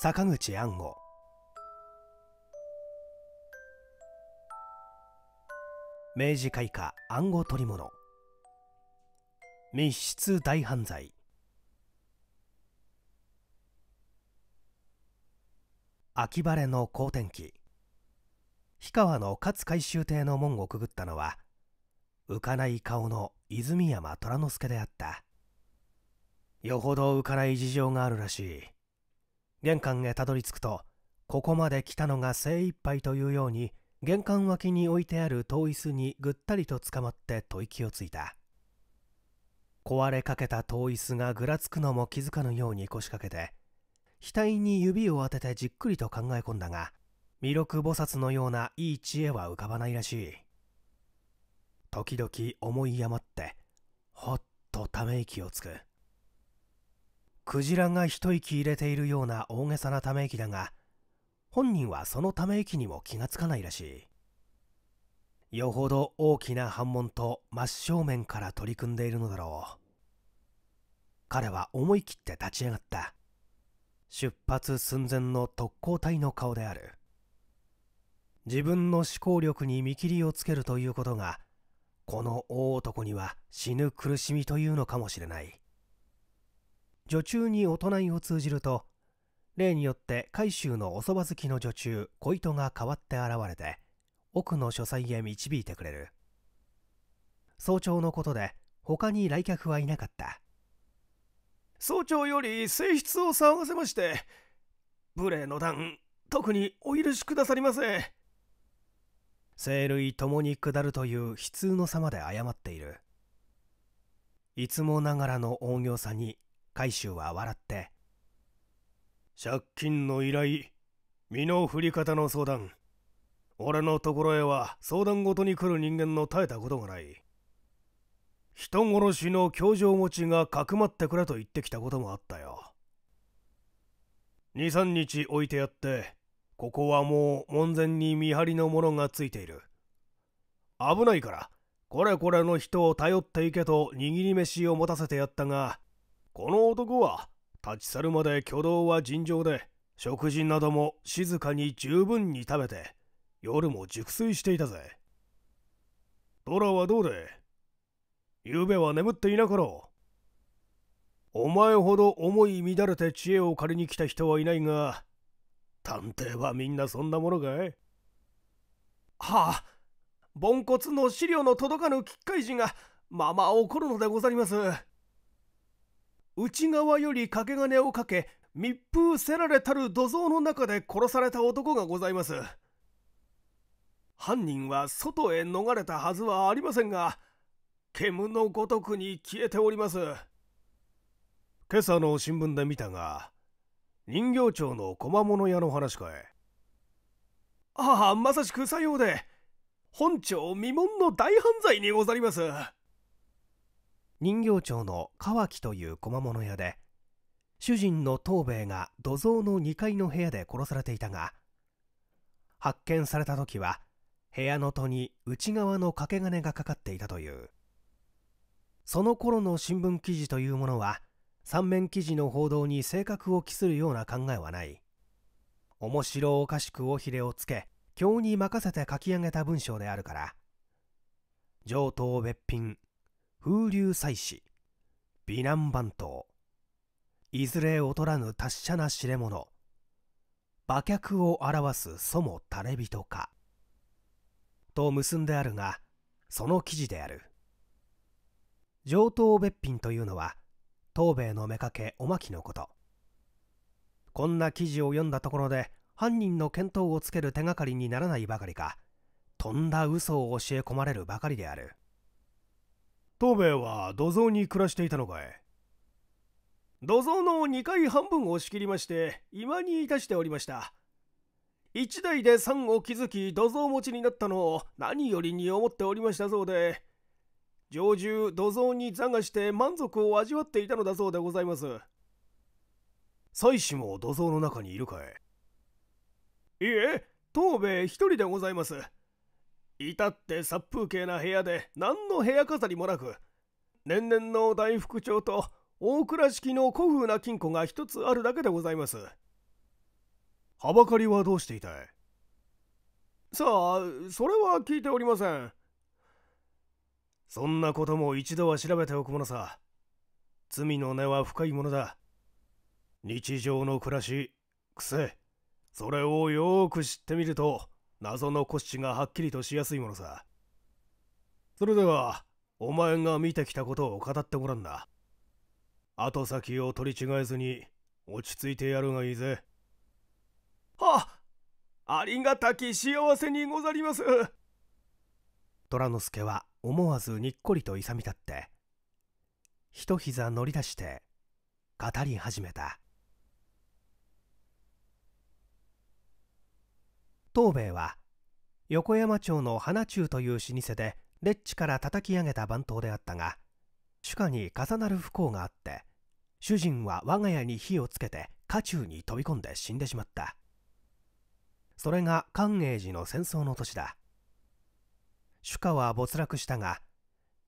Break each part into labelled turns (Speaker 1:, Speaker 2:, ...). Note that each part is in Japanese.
Speaker 1: 坂口安吾。明治開化暗号取り物。密室大犯罪。秋晴れの好天気。氷川の勝海舟邸の門をくぐったのは浮かない顔の泉山虎之助であった。よほど浮かない事情があるらしい。玄関へたどり着くとここまで来たのが精一杯というように玄関脇に置いてある遠椅子にぐったりとつかまって吐息をついた。壊れかけた遠椅子がぐらつくのも気づかぬように腰掛けて額に指を当ててじっくりと考え込んだが弥勒菩薩のようないい知恵は浮かばないらしい。時々思い余ってほっとため息をつく。クジラが一息入れているような大げさなため息だが本人はそのため息にも気がつかないらしい。よほど大きな反問と真正面から取り組んでいるのだろう。彼は思い切って立ち上がった。出発寸前の特攻隊の顔である。自分の思考力に見切りをつけるということがこの大男には死ぬ苦しみというのかもしれない。女中に大人を通じると例によって海州のおそば好きの女中小糸が代わって現れて奥の書斎へ導いてくれる。早朝のことで他に来客はいなかった。
Speaker 2: 早朝より性質を騒がせまして無礼の段特にお許しくださりませ
Speaker 1: 生類ともに下るという悲痛の様で謝っている。いつもながらの大行さに海舟は笑って
Speaker 2: 借金の依頼身の振り方の相談俺のところへは相談ごとに来る人間の絶えたことがない。人殺しの教場持ちがかくまってくれと言ってきたこともあったよ。23日置いてやってここはもう門前に見張りの者がついている。危ないからこれこれの人を頼っていけと握り飯を持たせてやったがこの男は立ち去るまで挙動は尋常で食事なども静かに十分に食べて夜も熟睡していたぜ。トラはどうで？昨べは眠っていなかろう。お前ほど思い乱れて知恵を借りに来た人はいないが探偵はみんなそんなものかい？
Speaker 3: はあ凡骨の資料の届かぬ機械人がまま怒るのでござります。内側より掛け金をかけ密封せられたる土蔵の中で殺された男がございます。犯人は外へ逃れたはずはありませんが煙のごとくに消えております。
Speaker 2: 今朝の新聞で見たが人形町の小物屋の話かい。
Speaker 3: ああまさしくさようで。本庁未聞の大犯罪にござります。
Speaker 1: 人形町の川木という小物屋で主人の藤兵衛が土蔵の2階の部屋で殺されていたが発見された時は部屋の戸に内側の掛け金がかかっていたという。その頃の新聞記事というものは三面記事の報道に性格を期するような考えはない。面白おかしく尾ひれをつけ経に任せて書き上げた文章であるから。上等別品。風流祭祀美男番頭。いずれ劣らぬ達者な知れ者馬脚を表す祖も垂れ人か。と結んであるがその記事である。上等別品というのは東兵衛の妾おまきのこと。こんな記事を読んだところで犯人の見当をつける手がかりにならないばかりかとんだ嘘を教え込まれるばかりである。
Speaker 2: 東兵衛は土蔵に暮らしていたのかい？
Speaker 3: 土蔵の2階半分を仕切りまして今にいたしておりました。一代で山を築き土蔵持ちになったのを何よりに思っておりましたそうで常住土蔵に座がして満足を味わっていたのだそうでございます。
Speaker 2: 妻子も土蔵の中にいるか
Speaker 3: い？いえ東兵衛一人でございます。至って殺風景な部屋で何の部屋飾りもなく年々の大副長と大蔵式の古風な金庫が一つあるだけでございます。
Speaker 2: はばかりはどうしていたい？
Speaker 3: さあそれは聞いておりません。
Speaker 2: そんなことも一度は調べておくものさ。罪の根は深いものだ。日常の暮らし癖それをよく知ってみると謎の骨子がはっきりとしやすいものさ。それではお前が見てきたことを語ってごらんな。後先を取り違えずに落ち着いてやるがいいぜ。
Speaker 3: はありがたき幸せにござります。
Speaker 1: 虎之助は思わずにっこりと勇み立って一膝乗り出して語り始めた。東兵衛は横山町の花中という老舗でレッチから叩き上げた番頭であったが主家に重なる不幸があって主人は我が家に火をつけて家中に飛び込んで死んでしまった。それが寛永寺の戦争の年だ。主家は没落したが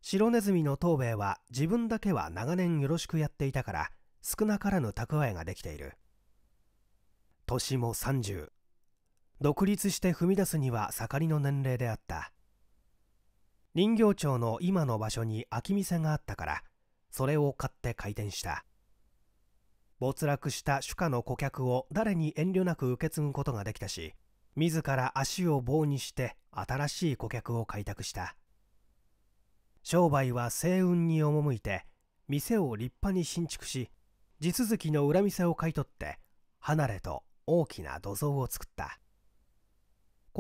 Speaker 1: 白ネズミの東兵衛は自分だけは長年よろしくやっていたから少なからぬ蓄えができている。年も30独立して踏み出すには盛りの年齢であった。人形町の今の場所に空き店があったからそれを買って開店した。没落した主家の顧客を誰に遠慮なく受け継ぐことができたし自ら足を棒にして新しい顧客を開拓した。商売は星雲に赴いて店を立派に新築し地続きの裏店を買い取って離れと大きな土蔵を作った。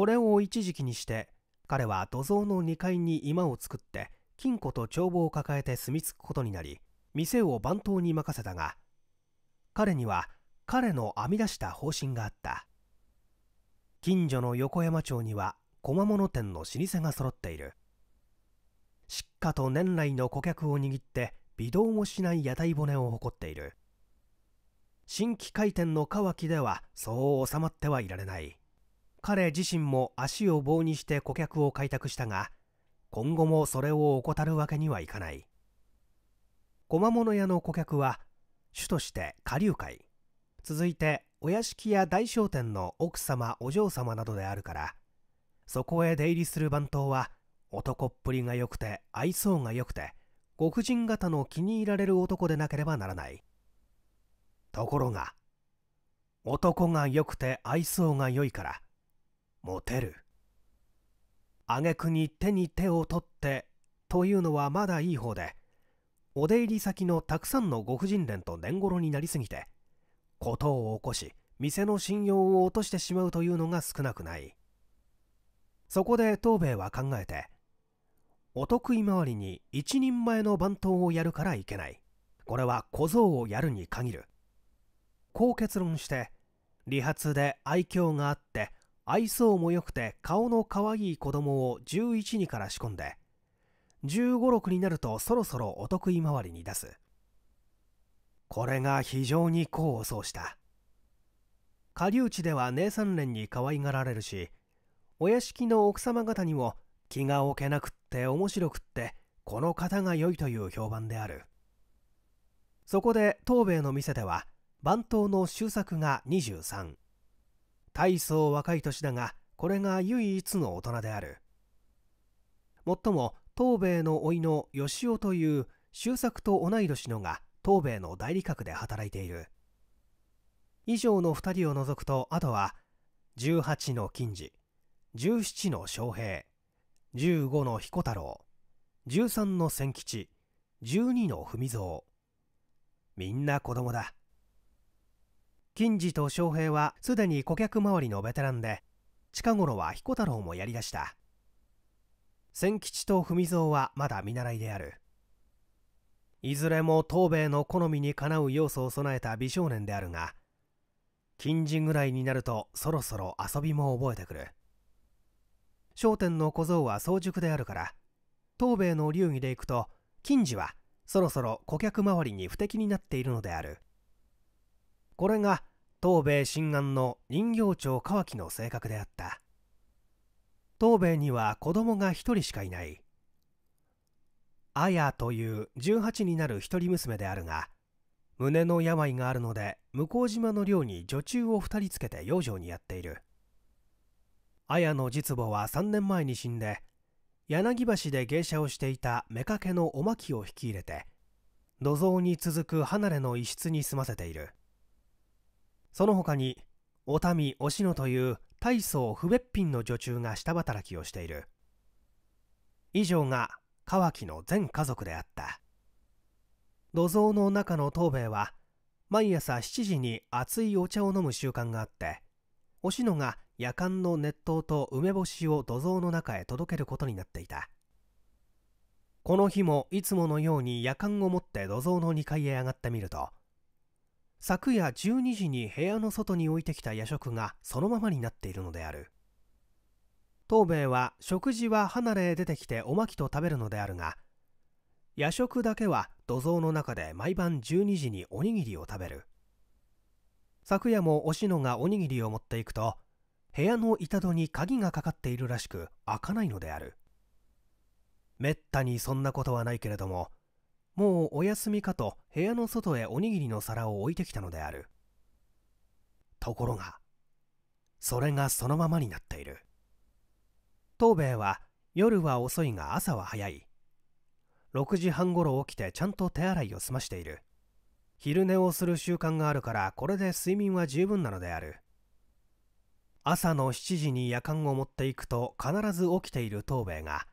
Speaker 1: これを一時期にして彼は土蔵の2階に居間を作って金庫と帳簿を抱えて住み着くことになり店を番頭に任せたが彼には彼の編み出した方針があった。近所の横山町には小物店の老舗が揃っている。しっかと年来の顧客を握って微動もしない屋台骨を誇っている。新規開店の渇きではそう収まってはいられない。彼自身も足を棒にして顧客を開拓したが今後もそれを怠るわけにはいかない。小物屋の顧客は主として下流会続いてお屋敷や大商店の奥様お嬢様などであるからそこへ出入りする番頭は男っぷりが良くて愛想が良くてご婦人方の気に入られる男でなければならない。ところが男が良くて愛想が良いからモテる。挙句に手に手を取ってというのはまだいい方でお出入り先のたくさんのご婦人連と年頃になりすぎて事を起こし店の信用を落としてしまうというのが少なくない。そこで東兵衛は考えてお得意回りに一人前の番頭をやるからいけない。これは小僧をやるに限る。こう結論して理髪で愛嬌があって愛想も良くて顔の可愛い子供を11人から仕込んで1 5 6になるとそろそろお得意回りに出す。これが非常に功を奏した。下流地では姉さん連に可愛がられるしお屋敷の奥様方にも気が置けなくって面白くってこの方が良いという評判である。そこで東兵衛の店では番頭の周作が23大層若い年だがこれが唯一の大人である。もっとも東兵衛の甥の義雄という周作と同い年のが東兵衛の代理閣で働いている。以上の2人を除くとあとは18の金次17の昌平15の彦太郎13の千吉12の文蔵。みんな子供だ。金次と昌平はすでに顧客周りのベテランで近頃は彦太郎もやりだした。千吉と文蔵はまだ見習いである。いずれも東兵衛の好みにかなう要素を備えた美少年であるが金次ぐらいになるとそろそろ遊びも覚えてくる。商店の小僧は早熟であるから東兵衛の流儀でいくと金次はそろそろ顧客周りに不敵になっているのである。これが東兵衛新安の人形町川木の性格であった。東兵衛には子供が一人しかいない。綾という18になる一人娘であるが胸の病があるので向島の寮に女中を2人つけて養生にやっている。綾の実母は3年前に死んで柳橋で芸者をしていた妾のおまきを引き入れて土蔵に続く離れの一室に住ませている。その他にお民おしのという大層不別品の女中が下働きをしている。以上が川木の全家族であった。土蔵の中の藤兵衛は毎朝7時に熱いお茶を飲む習慣があっておしのが夜間の熱湯と梅干しを土蔵の中へ届けることになっていた。この日もいつものように夜間を持って土蔵の2階へ上がってみると昨夜12時に部屋の外に置いてきた夜食がそのままになっているのである。藤兵衛は食事は離れへ出てきておまきと食べるのであるが夜食だけは土蔵の中で毎晩12時におにぎりを食べる。昨夜もおしのがおにぎりを持っていくと部屋の板戸に鍵がかかっているらしく開かないのである。めったにそんなことはないけれどももうお休みかと部屋の外へおにぎりの皿を置いてきたのである。ところがそれがそのままになっている。東兵衛は夜は遅いが朝は早い。6時半ごろ起きてちゃんと手洗いを済ましている。昼寝をする習慣があるからこれで睡眠は十分なのである。朝の7時に夜間を持っていくと必ず起きている東兵衛が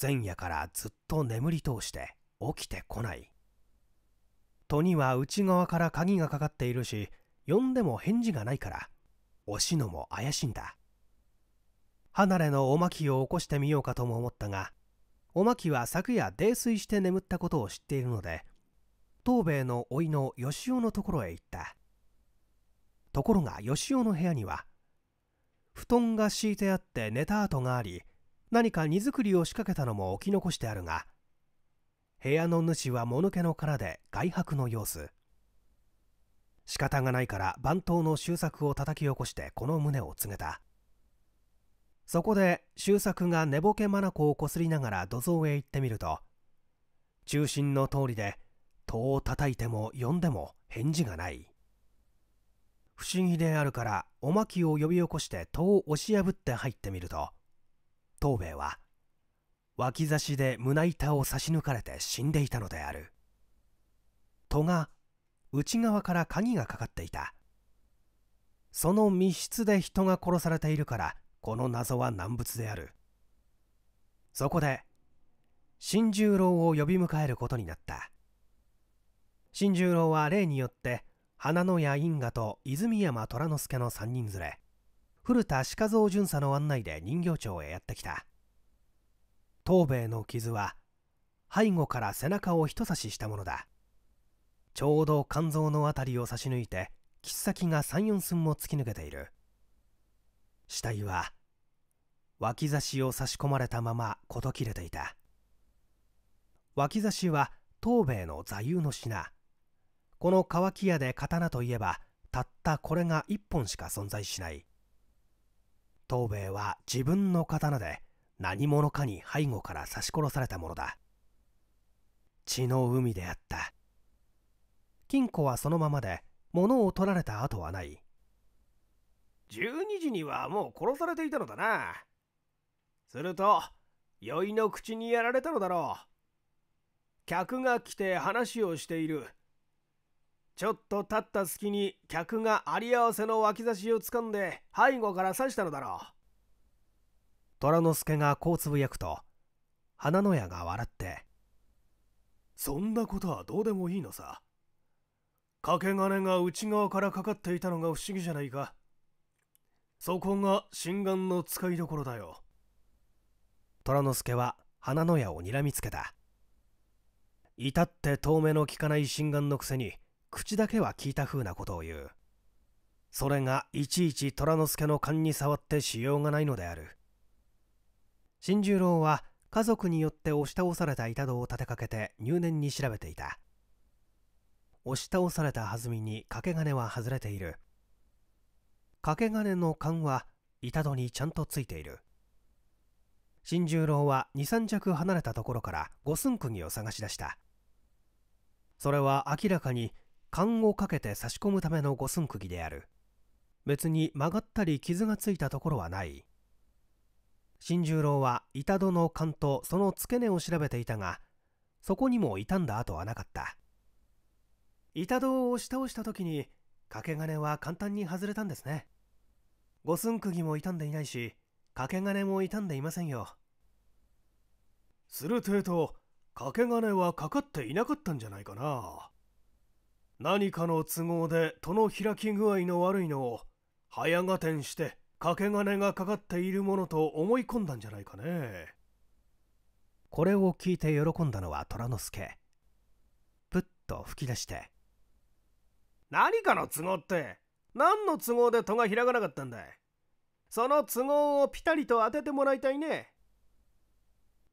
Speaker 1: 前夜からずっと眠り通して起きてこない。戸には内側から鍵がかかっているし呼んでも返事がないからおしのも怪しいんだ。離れのおまきを起こしてみようかとも思ったがおまきは昨夜泥酔して眠ったことを知っているので東兵衛の甥の吉尾のところへ行った。ところが吉尾の部屋には布団が敷いてあって寝た跡があり何か荷造りを仕掛けたのも置き残してあるが部屋の主はもぬけの殻で外泊の様子。仕方がないから番頭の周作を叩き起こしてこの旨を告げた。そこで周作が寝ぼけ眼をこすりながら土蔵へ行ってみると中心の通りで戸を叩いても呼んでも返事がない。不思議であるからおまきを呼び起こして戸を押し破って入ってみると藤兵衛は脇差しで胸板を差し抜かれて死んでいたのである。戸が内側から鍵がかかっていた。その密室で人が殺されているからこの謎は難物である。そこで新十郎を呼び迎えることになった。新十郎は例によって花野屋因果と泉山虎之助の3人連れ古田鹿蔵巡査の案内で人形町へやってきた。東兵衛の傷は背後から背中を人差ししたものだ。ちょうど肝臓のあたりを差し抜いて切っ先が34寸も突き抜けている。死体は脇差しを差し込まれたまま事切れていた。脇差しは東兵衛の座右の品。この乾き屋で刀といえばたったこれが一本しか存在しない。東兵衛は自分の刀で何者かに背後から刺し殺されたものだ。血の海であった。金庫はそのままで物を取られた跡はない。
Speaker 3: 12時にはもう殺されていたのだな。すると酔いの口にやられたのだろう。客が来て話をしている。ちょっと立った隙に客があり合わせの脇差しをつかんで背後から刺したのだろう。
Speaker 1: 虎之助がこうつぶやくと花の屋が笑って「
Speaker 2: そんなことはどうでもいいのさ。掛け金が内側からかかっていたのが不思議じゃないか。そこが心眼の使いどころだよ。
Speaker 1: 虎之助は花の屋をにらみつけた。至って遠目の利かない心眼のくせに口だけは聞いた風なことを言う。それがいちいち虎之助の勘に触ってしようがないのである。新十郎は家族によって押し倒された板戸を立てかけて入念に調べていた。押し倒された弾みに掛け金は外れている。掛け金の勘は板戸にちゃんとついている。新十郎は23着離れたところから五寸釘を探し出した。それは明らかに勘をかけて差し込むための五寸釘である。別に曲がったり傷がついたところはない。新十郎は板戸の勘とその付け根を調べていたがそこにも傷んだ跡はなかった。板戸を押し倒した時に掛け金は簡単に外れたんですね。五寸釘も傷んでいないし掛け金も傷んでいませんよ。
Speaker 2: するてえと掛け金はかかっていなかったんじゃないかな。何かの都合で戸の開き具合の悪いのを早合点して掛け金がかかっているものと思い込んだんじゃないかね。
Speaker 1: これを聞いて喜んだのは虎之助。ぷっと吹き出して。
Speaker 3: 何かの都合って何の都合で戸が開かなかったんだい？その都合をピタリと当ててもらいたいね。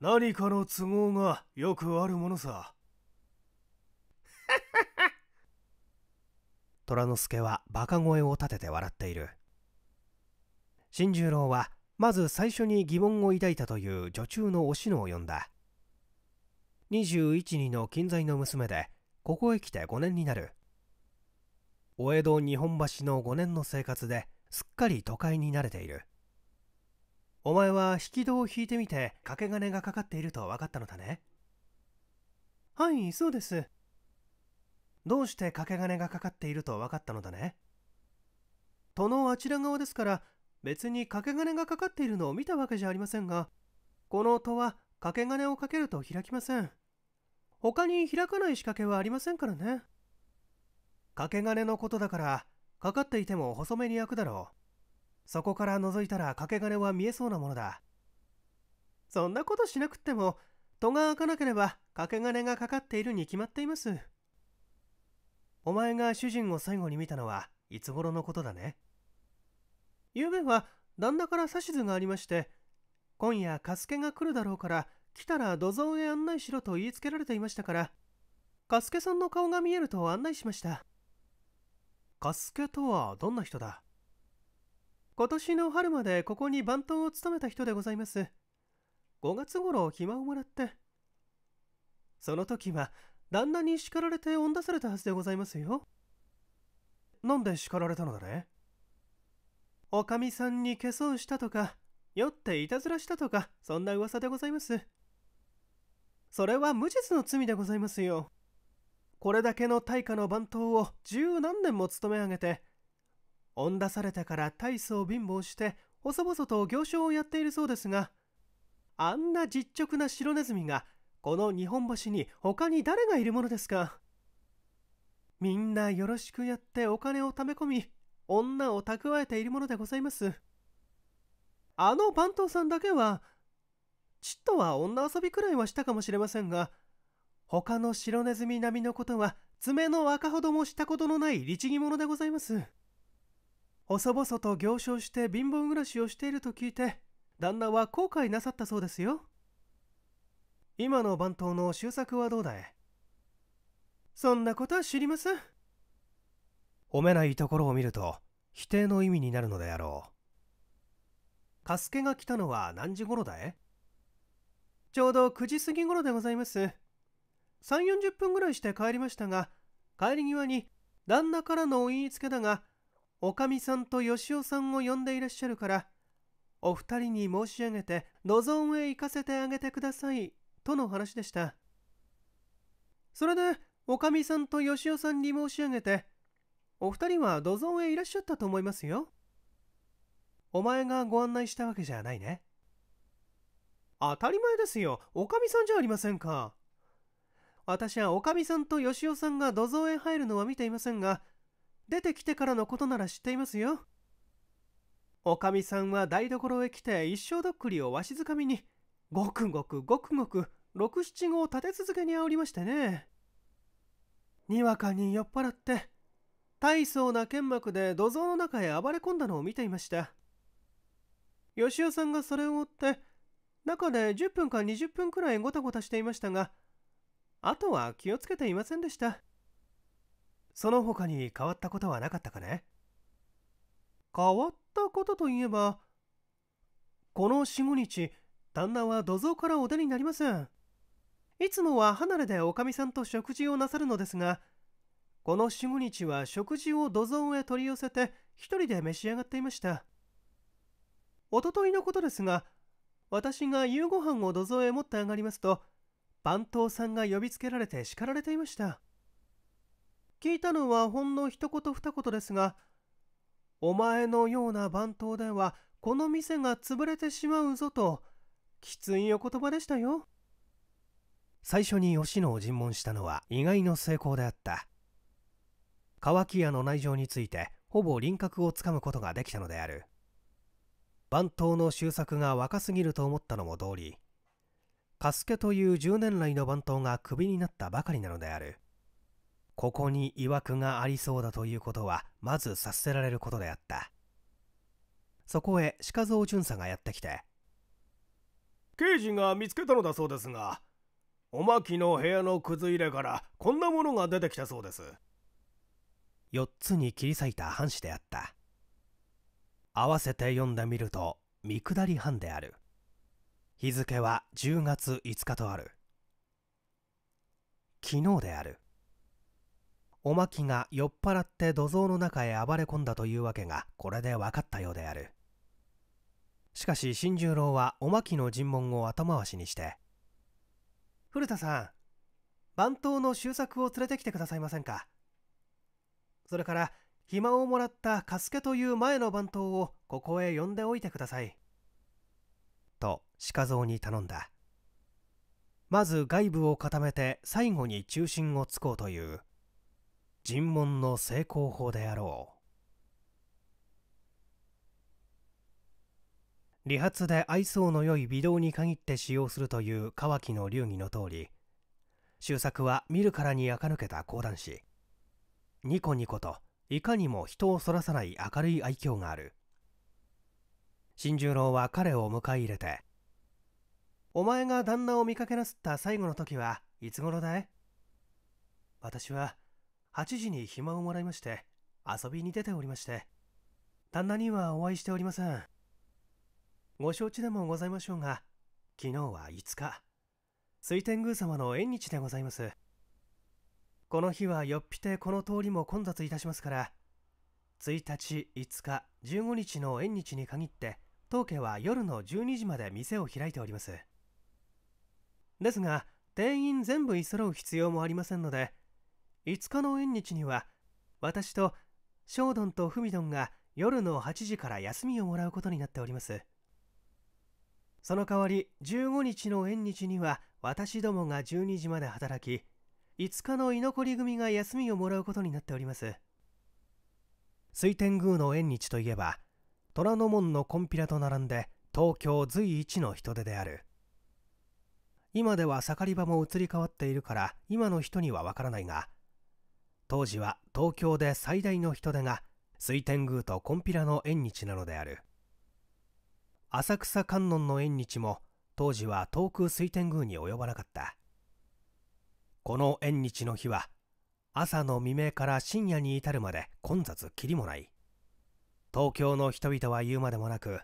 Speaker 2: 何かの都合がよくあるものさ。
Speaker 1: 虎之助はバカ声を立てて笑っている新十郎はまず最初に疑問を抱いたという女中のおしのを呼んだ。21人の近在の娘でここへ来て5年になる。お江戸日本橋の5年の生活ですっかり都会に慣れている。お前は引き戸を引いてみて掛け金がかかっていると分かったのだね。はいそうです。どうして掛け金がかかっていると分かったのだね。戸のあちら側ですから別に掛け金がかかっているのを見たわけじゃありませんがこの戸は掛け金をかけると開きません。他に開かない仕掛けはありませんからね。掛け金のことだからかかっていても細めに焼くだろう。そこから覗いたら掛け金は見えそうなものだ。そんなことしなくっても戸が開かなければ掛け金がかかっているに決まっています。お前が主人を最後に見たのはいつ頃のことだね？昨べは旦那から指図がありまして今夜加助が来るだろうから来たら土蔵へ案内しろと言いつけられていましたから加助さんの顔が見えると案内しました加助とはどんな人だ今年の春までここに番頭を務めた人でございます。5月頃暇をもらって。その時は旦那に叱られて追ん出されたはずでございますよ。なんで叱られたのだね？おかみさんに化粧したとか、酔っていたずらしたとか、そんな噂でございます。それは無実の罪でございますよ。これだけの大化の番頭を十何年も務め上げて、恩出されてから大層貧乏して細々と行商をやっているそうですがあんな実直な白ネズミがこの日本橋に他に誰がいるものですかみんなよろしくやってお金を貯め込み女を蓄えているものでございます。あの番頭さんだけはちっとは女遊びくらいはしたかもしれませんが他の白ネズミ並みのことは爪の若ほどもしたことのない律儀者でございます。細々と行商して貧乏暮らしをしていると聞いて旦那は後悔なさったそうですよ。今の番頭の周作はどうだい？そんなことは知りません。褒めないところを見ると否定の意味になるのであろう。カスケが来たのは何時頃だい？
Speaker 3: ちょうど9時過ぎ頃でございます。3 40分ぐらいして帰りましたが帰り際に旦那からのお言いつけだがおかみさんとよしおさんを呼んでいらっしゃるからお二人に申し上げて土蔵へ行かせてあげてくださいとの話でした。それでおかみさんとよしおさんに申し上げてお二人は土蔵へいらっしゃったと思いますよ
Speaker 1: お前がご案内したわけじゃないね
Speaker 3: 当たり前ですよおかみさんじゃありませんか私はおかみさんとよしおさんが土蔵へ入るのは見ていませんが出てきてからのことなら知っていますよ。おかみさんは台所へ来て一生どっくりをわしづかみに、ごくごくごくごく六七号立て続けに煽りましてね。にわかに酔っ払って、大層な剣幕で土蔵の中へ暴れ込んだのを見ていました。吉尾さんがそれを追って、中で10分か20分くらいごたごたしていましたが、あとは気をつけていませんでした。
Speaker 1: その他に変わったことはなかったかね？
Speaker 3: 変わったことといえば、この4、5日、旦那は土蔵からお出になりません。
Speaker 1: いつもは離れでおかみさんと食事をなさるのですがこの45日は食事を土蔵へ取り寄せて一人で召し上がっていました。おとといのことですが私が夕ご飯を土蔵へ持って上がりますと番頭さんが呼びつけられて叱られていました。聞いたのはほんの一言二言ですがお前のような番頭ではこの店が潰れてしまうぞときついお言葉でしたよ。最初に吉野を尋問したのは意外の成功であった。乾き屋の内情についてほぼ輪郭をつかむことができたのである。番頭の周作が若すぎると思ったのも道理。加助という10年来の番頭がクビになったばかりなのである。ここに曰くがありそうだということはまず察せられることであった。そこへ鹿蔵巡査がやってきて
Speaker 3: 刑事が見つけたのだそうですがおまきの部屋のくず入れからこんなものが出てきたそうです。
Speaker 1: 4つに切り裂いた半紙であった。合わせて読んでみると見下り半である。日付は10月5日とある。昨日である。おまきが酔っ払って土蔵の中へ暴れ込んだというわけがこれで分かったようである。しかし新十郎はおまきの尋問を後回しにして「古田さん番頭の周作を連れてきてくださいませんか。それから暇をもらった加助という前の番頭をここへ呼んでおいてください。と鹿蔵に頼んだ。まず外部を固めて最後に中心をつこうという尋問の成功法であろう。理髪で愛想の良い微動に限って使用するという乾きの流儀の通り、周作は見るからに垢抜けた講談師。ニコニコといかにも人をそらさない明るい愛嬌がある。新十郎は彼を迎え入れて「お前が旦那を見かけなすった最後の時はいつ頃だい?」私は8時に暇をもらいまして遊びに出ておりまして旦那にはお会いしておりません。ご承知でもございましょうが昨日は5日。水天宮様の縁日でございます。この日はよっぴてこの通りも混雑いたしますから1日5日15日の縁日に限って当家は夜の12時まで店を開いております。ですが店員全部居揃う必要もありませんので5日の縁日には私と正丼と文丼が夜の8時から休みをもらうことになっております。その代わり15日の縁日には私どもが12時まで働き5日の居残り組が休みをもらうことになっております。水天宮の縁日といえば虎ノ門のコンピラと並んで東京随一の人出である。今では盛り場も移り変わっているから今の人にはわからないが当時は東京で最大の人出が水天宮とコンピラの縁日なのである。浅草観音の縁日も当時は遠く水天宮に及ばなかった。この縁日の日は朝の未明から深夜に至るまで混雑きりもない。東京の人々は言うまでもなく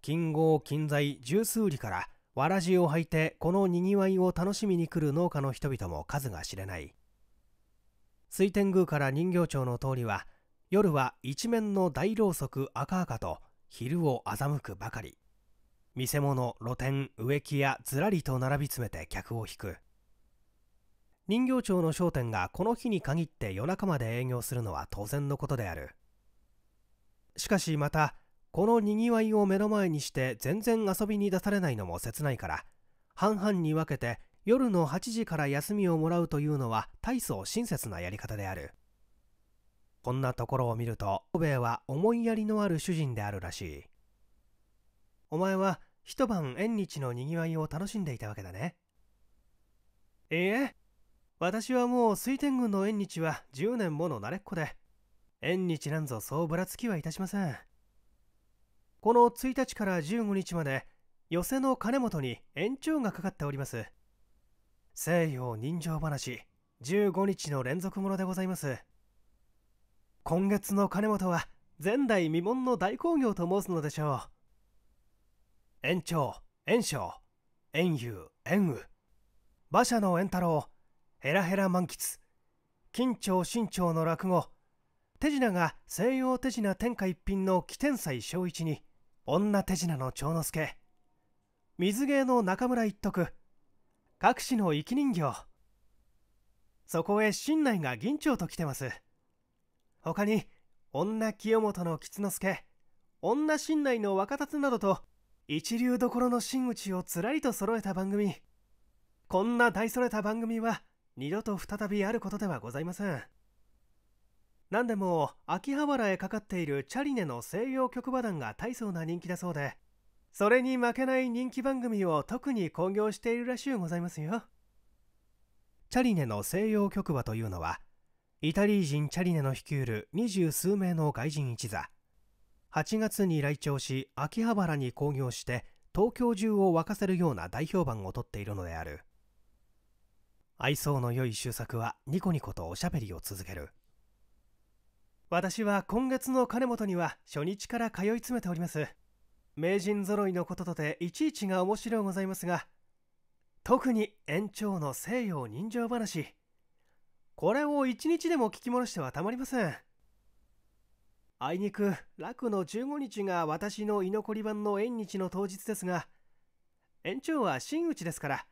Speaker 1: 金剛金材十数里からわらじを履いてこのにぎわいを楽しみに来る農家の人々も数が知れない。水天宮から人形町の通りは夜は一面の大ろうそく赤々と昼を欺くばかり。見せ物露店植木やずらりと並び詰めて客を引く。人形町の商店がこの日に限って夜中まで営業するのは当然のことである。しかしまたこのにぎわいを目の前にして全然遊びに出されないのも切ないから半々に分けて夜の8時から休みをもらうというのは大層親切なやり方である。こんなところを見ると欧米は思いやりのある主人であるらしい。お前は一晩縁日のにぎわいを楽しんでいたわけだね。いいえ？私はもう水天宮の縁日は10年もの慣れっこで、縁日なんぞそうぶらつきはいたしません。この1日から15日まで、寄席の金本に延長がかかっております。西洋人情話、15日の連続ものでございます。今月の金本は前代未聞の大興行と申すのでしょう。延長、延章、延遊、延雨。馬車の円太郎ヘラヘラ満喫。金朝新朝の落語。手品が西洋手品天下一品の起天斎正一に女手品の長之助。水芸の中村一徳。各種の生き人形。そこへ新内が銀蝶と来てます。他に女清本の吉之助。女新内の若達などと一流どころの真打ちをつらりと揃えた番組。こんな大それた番組は二度と再びあることではございません。何でも秋葉原へかかっているチャリネの西洋曲馬団が大層な人気だそうでそれに負けない人気番組を特に興行しているらしゅうございますよ。チャリネの西洋局馬というのはイタリー人チャリネの率いる二十数名の外人一座。8月に来庁し秋葉原に興行して東京中を沸かせるような大評判をとっているのである。愛想の良い周作はニコニコとおしゃべりを続ける。私は今月の金本には初日から通い詰めております。名人揃いのこととていちいちが面白うございますが特に延長の西洋人情話。これを一日でも聞き戻してはたまりません。あいにく楽の15日が私の居残り版の縁日の当日ですが延長は真打ちですから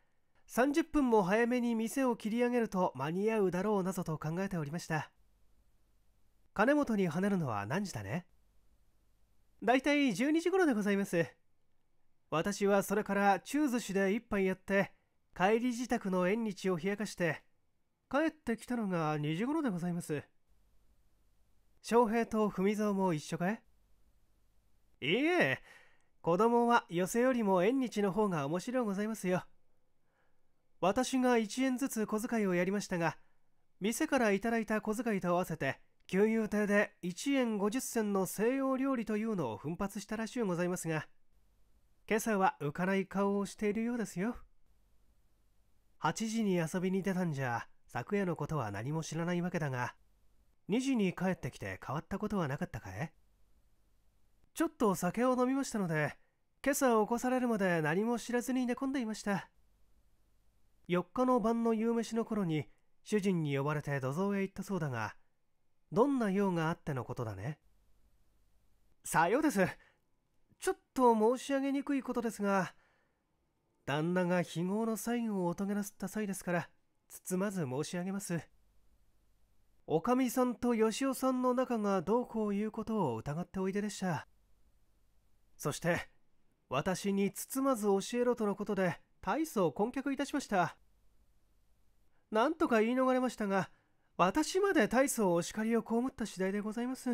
Speaker 1: 30分も早めに店を切り上げると間に合うだろうなぞと考えておりました。金本に跳ねるのは何時だね？だいたい12時頃でございます。私はそれから中寿司で一杯やって帰り自宅の縁日を冷やかして帰ってきたのが2時頃でございます。翔平と文蔵も一緒かい？いいえ子供は寄せよりも縁日の方が面白うございますよ。私が1円ずつ小遣いをやりましたが店からいただいた小遣いと合わせて給油亭で1円50銭の西洋料理というのを奮発したらしゅうございますが今朝は浮かない顔をしているようですよ。8時に遊びに出たんじゃ昨夜のことは何も知らないわけだが2時に帰ってきて変わったことはなかったかい？ちょっと酒を飲みましたので今朝起こされるまで何も知らずに寝込んでいました。4日の晩の夕飯の頃に主人に呼ばれて土蔵へ行ったそうだがどんな用があってのことだね？さようです。ちょっと申し上げにくいことですが旦那が非業の最後をお遂げなすった際ですから包まず申し上げます。おかみさんとよしおさんの仲がどうこういうことを疑っておいででした。そして私に包まず教えろとのことで大層婚脚いたしましたなんとか言い逃れましたが私まで大層お叱りを被った次第でございます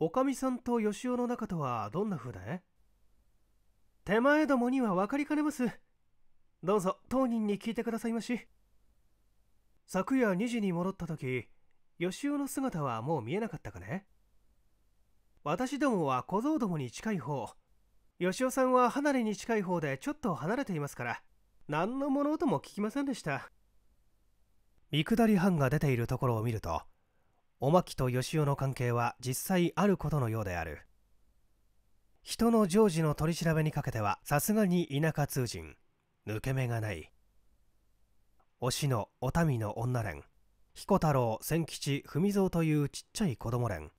Speaker 1: おかみさんとよしおの仲とはどんな風だい？手前どもには分かりかねます。どうぞ当人に聞いてくださいまし。昨夜2時に戻った時、吉尾の姿はもう見えなかったかね？私どもは小僧どもに近い方、吉尾さんは離れに近い方でちょっと離れていますから、何の物音も聞きませんでした。見下り班が出ているところを見ると、おまきと吉尾の関係は実際あることのようである。人の常時の取り調べにかけてはさすがに田舎通人抜け目がない。推しのお民の女連。彦太郎千吉文蔵というちっちゃい子供連。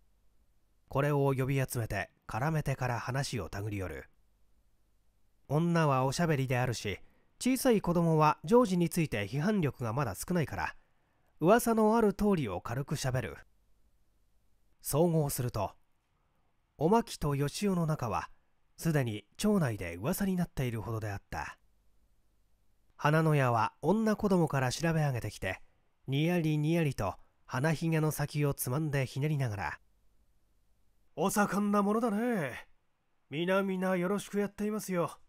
Speaker 1: これを呼び集めて絡めてから話を手繰り寄る。女はおしゃべりであるし小さい子供は常時について批判力がまだ少ないから噂のある通りを軽くしゃべる。総合するとおまきとよしおの仲はすでに町内で噂になっているほどであった。花の屋は女子供から調べ上げてきてにやりにやりと花ひげの先をつまんでひねりながら「お盛んなものだね。皆々よろしくやっていますよ」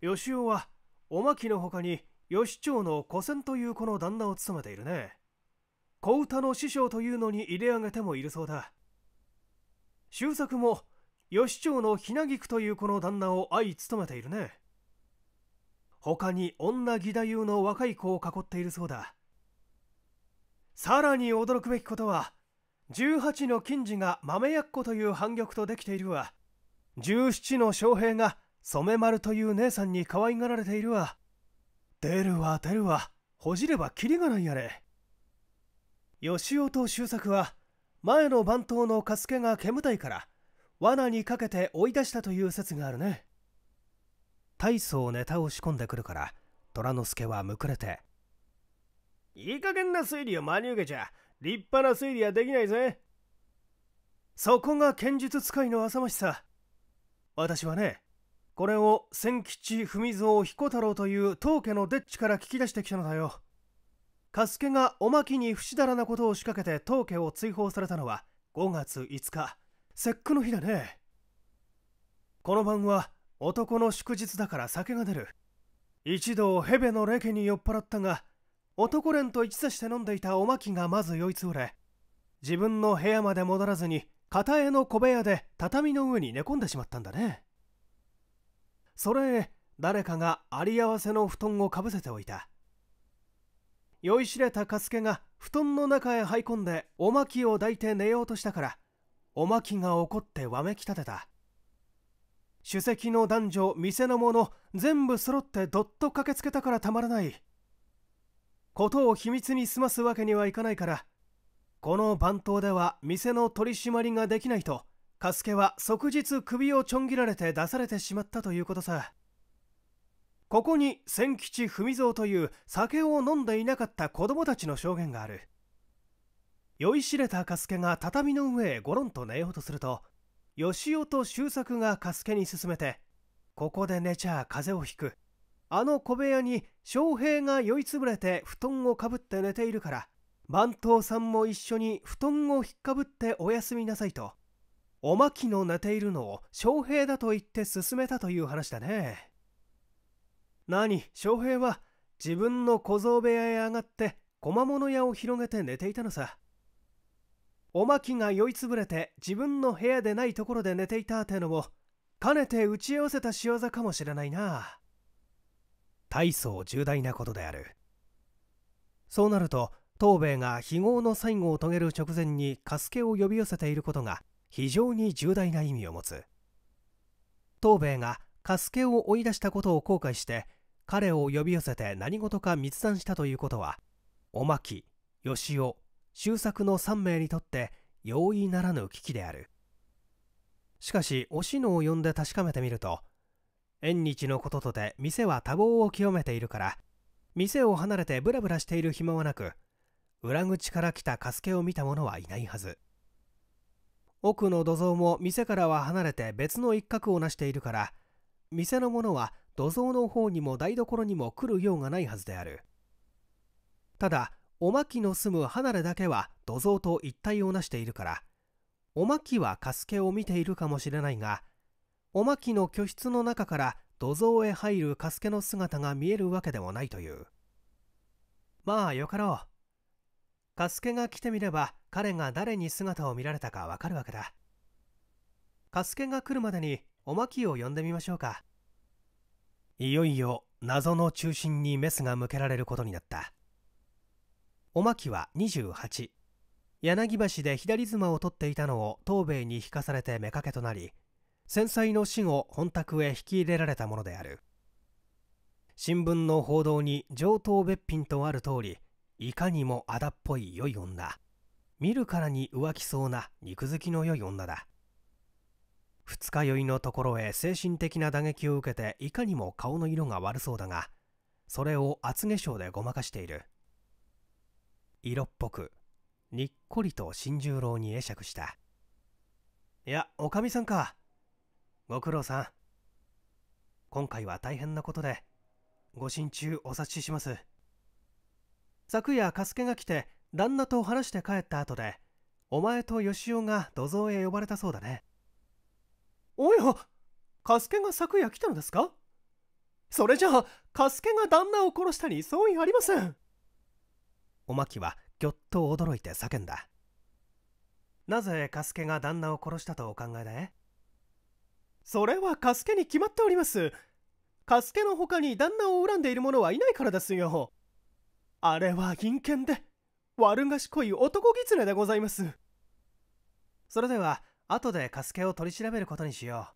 Speaker 1: よしおはおまきのほかに吉町の古仙という子の旦那を務めているね。小歌の師匠というのに入れ上げてもいるそうだ。周作も吉町のひなぎくというこの旦那を相務めているね。他に女義太夫の若い子を囲っているそうだ。さらに驚くべきことは18の金次が豆やっこという反玉とできているわ。17の将兵が染丸という姉さんに可愛がられているわ。
Speaker 3: 出るわ出るわ。ほじればキリがないやれ。吉尾と周作は前の番頭の加助が煙たいから罠にかけて追い出したという説があるね。
Speaker 1: 大層ネタを仕込んでくるから虎之助はむくれて。
Speaker 3: いい加減な推理を真に受けちゃ立派な推理はできないぜ。そこが剣術使いの浅ましさ。私はねこれを千吉文蔵彦太郎という当家のデッチから聞き出してきたのだよ。加助がおまきに不死だらなことを仕掛けて当家を追放されたのは5月5日。節句の日だね。この晩は男の祝日だから酒が出る。一度ヘベのレケに酔っ払ったが男連と一座して飲んでいたおまきがまず酔いつぶれ。自分の部屋まで戻らずに片絵の小部屋で畳の上に寝込んでしまったんだね。それ誰かがあり合わせの布団をかぶせておいた。酔いしれたカスケが布団の中へ入り込んでおまきを抱いて寝ようとしたからおまきが怒ってわめき立てた。首席の男女店の者全部揃ってどっと駆けつけたからたまらない。ことを秘密に済ますわけにはいかないからこの番頭では店の取り締まりができないとカスケは即日首をちょん切られて出されてしまったということさ。ここに千吉文蔵という酒を飲んでいなかった子供たちの証言がある。酔いしれたカスケが畳の上へゴロンと寝ようとすると吉尾と周作がカスケに勧めてここで寝ちゃ風邪をひく。あの小部屋に翔平が酔いつぶれて布団をかぶって寝ているから番頭さんも一緒に布団を引っかぶっておやすみなさいと。おまきの寝ているのを翔平だと言って勧めたという話だね。何？翔平は自分の小僧部屋へ上がって小間物屋を広げて寝ていたのさ。おまきが酔いつぶれて自分の部屋でないところで寝ていたってのもかねて打ち合わせた仕業かもしれないな。
Speaker 1: 大層重大なことである。そうなると東兵衛が非業の最後を遂げる直前に加助を呼び寄せていることが非常に重大な意味を持つ。東兵衛が加助を追い出したことを後悔して彼を呼び寄せて何事か密談したということはおまき吉尾周作の3名にとって容易ならぬ危機である。しかしおしのを呼んで確かめてみると縁日のこととて店は多忙を清めているから店を離れてブラブラしている暇はなく裏口から来た加助を見た者はいないはず。奥の土蔵も店からは離れて別の一角を成しているから店の者は土蔵の方にも台所にも来る用がないはずである。ただおまきの住む離れだけは土蔵と一体をなしているからおまきは加助を見ているかもしれないがおまきの居室の中から土蔵へ入る加助の姿が見えるわけでもないという。まあよかろう。加助が来てみれば彼が誰に姿を見られたかわかるわけだ。加助が来るまでにおまきを呼んでみましょうか。いよいよ謎の中心にメスが向けられることになった。おまきは28柳橋で左妻を取っていたのを東兵衛に引かされて妾となり繊細の死後本宅へ引き入れられたものである。新聞の報道に上等べっぴんとある通りいかにもあだっぽい良い女。見るからに浮気そうな肉付きの良い女だ。二日酔いのところへ精神的な打撃を受けていかにも顔の色が悪そうだがそれを厚化粧でごまかしている。色っぽくにっこりと新十郎に会釈した。いやおかみさんか。ご苦労さん。今回は大変なことでご心中お察しします。昨夜加助が来て旦那と話して帰った後でお前と吉尾が土蔵へ呼ばれたそうだね。
Speaker 3: おや加助が昨夜来たのですか？それじゃあ加助が旦那を殺したに相違ありません。
Speaker 1: おまきはぎょっと驚いて叫んだ。なぜ加助が旦那を殺したとお考えで
Speaker 3: それは加助に決まっております。加助の他に旦那を恨んでいる者はいないからですよ。あれは陰険で悪賢い男狐でございます。
Speaker 1: それでは後で加助を取り調べることにしよ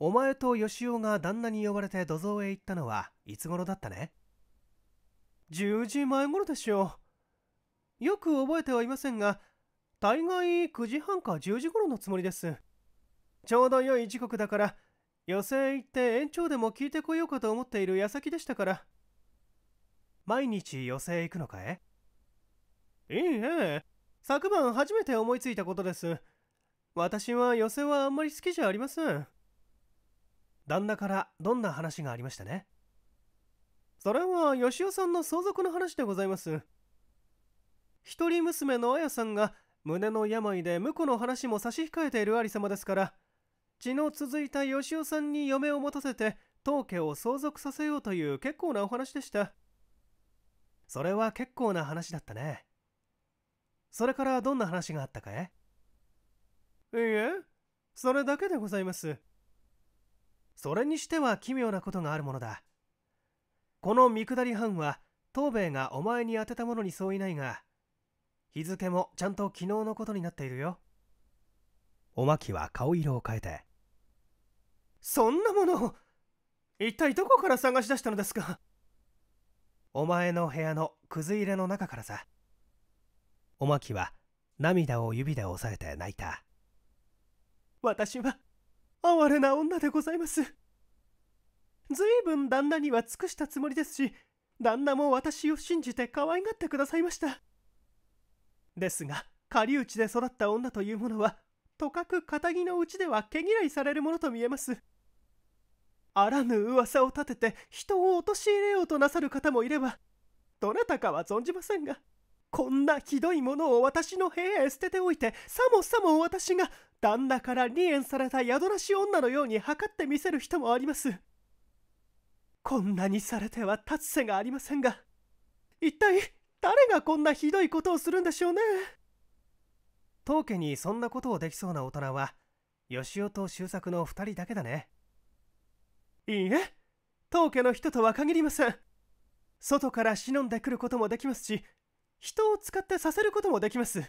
Speaker 1: う。お前と吉尾が旦那に呼ばれて土蔵へ行ったのはいつ頃だったね
Speaker 3: ？10時前頃でしょう。よく覚えてはいませんが大概9時半か10時頃のつもりです。ちょうど良い時刻だから寄席へ行って延長でも聞いてこようかと思っている矢先でしたから
Speaker 1: 毎日寄席へ行くのかい？
Speaker 3: いいえ昨晩初めて思いついたことです。私は寄席はあんまり好きじゃありません。
Speaker 1: 旦那からどんな話がありましたね？
Speaker 3: それは吉尾さんの相続の話でございます。一人娘の綾さんが胸の病で婿の話も差し控えている有様ですから血の続いた吉尾さんに嫁を持たせて当家を相続させようという結構なお話でした
Speaker 1: それは結構な話だったね。それからどんな話があったかい
Speaker 3: いいえ。それだけでございます。
Speaker 1: それにしては奇妙なことがあるものだ。この三下り藩は東兵衛がお前に当てたものにそういないが日付もちゃんと昨日のことになっているよ。おまきは顔色を変えて。
Speaker 3: そんなもの一体どこから探し出したのですか？
Speaker 1: お前の部屋のくず入れの中からさ。おまきは涙を指で押さえて泣いた。
Speaker 3: 私は哀れな女でございます。ずいぶん旦那には尽くしたつもりですし旦那も私を信じて可愛がってくださいました。ですが狩内で育った女というものはとかく仇のうちでは毛嫌いされるものと見えます。あらぬ噂を立てて人を陥れようとなさる方もいればどなたかは存じませんがこんなひどいものを私の部屋へ捨てておいてさもさも私が旦那から離縁された宿なし女のように測ってみせる人もあります。こんなにされては立つ瀬がありませんが一体誰がこんなひどいことをするんでしょうね。
Speaker 1: 当家にそんなことをできそうな大人は吉尾と周作の2人だけだね。
Speaker 3: いいえ。当家の人とは限りません。外から忍んでくることもできますし人を使ってさせることもできます。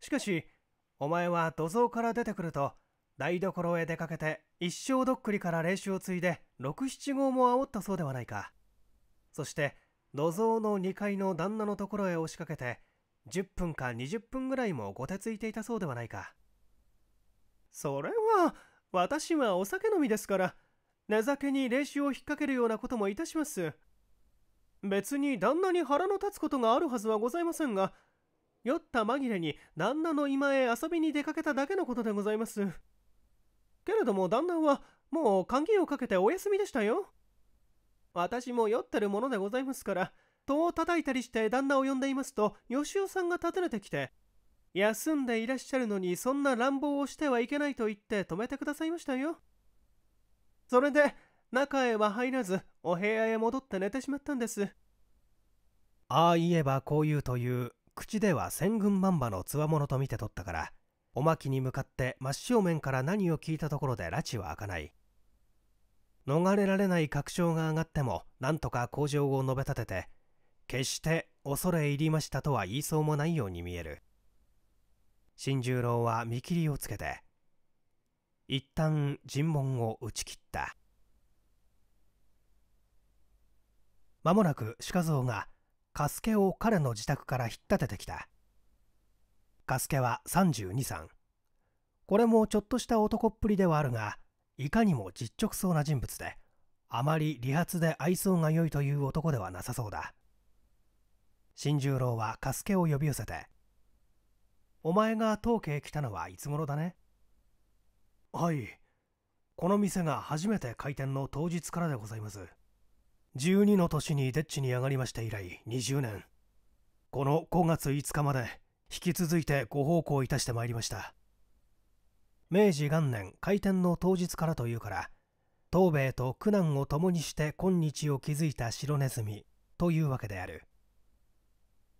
Speaker 1: しかしお前は土蔵から出てくると台所へ出かけて一生どっくりから霊酒を継いで67号も煽ったそうではないか。そして土蔵の2階の旦那のところへ押しかけて10分か20分ぐらいもごてついていたそうではないか。
Speaker 3: それは私はお酒飲みですから寝酒に霊酒を引っ掛けるようなこともいたします。別に旦那に腹の立つことがあるはずはございませんが酔った紛れに旦那の居間へ遊びに出かけただけのことでございます。けれども旦那はもう鍵をかけてお休みでしたよ。私も酔ってるものでございますから戸を叩いたりして旦那を呼んでいますと吉尾さんが訪ねてきて休んでいらっしゃるのにそんな乱暴をしてはいけないと言って止めてくださいましたよ。それで中へは入らずお部屋へ戻って寝てしまったんです。
Speaker 1: ああ言えばこう言うという口では千軍万馬のつわものと見て取ったからおまきに向かって真正面から何を聞いたところで拉致は開かない。逃れられない確証が上がっても何とか工場を述べ立てて決して恐れ入りましたとは言いそうもないように見える。新十郎は見切りをつけて一旦尋問を打ち切った間もなく鹿蔵が加助を彼の自宅から引っ立ててきた加助は32歳これもちょっとした男っぷりではあるがいかにも実直そうな人物であまり理髪で愛想が良いという男ではなさそうだ新十郎は加助を呼び寄せて「お前が当家へ来たのはいつ頃だね?」はい。この店が初めて開店の当日からでございます。12の年にでっちに上がりまして以来20年。この5月5日まで引き続いてご奉公いたしてまいりました。明治元年開店の当日からというから東兵衛と苦難を共にして今日を築いた白ネズミというわけである。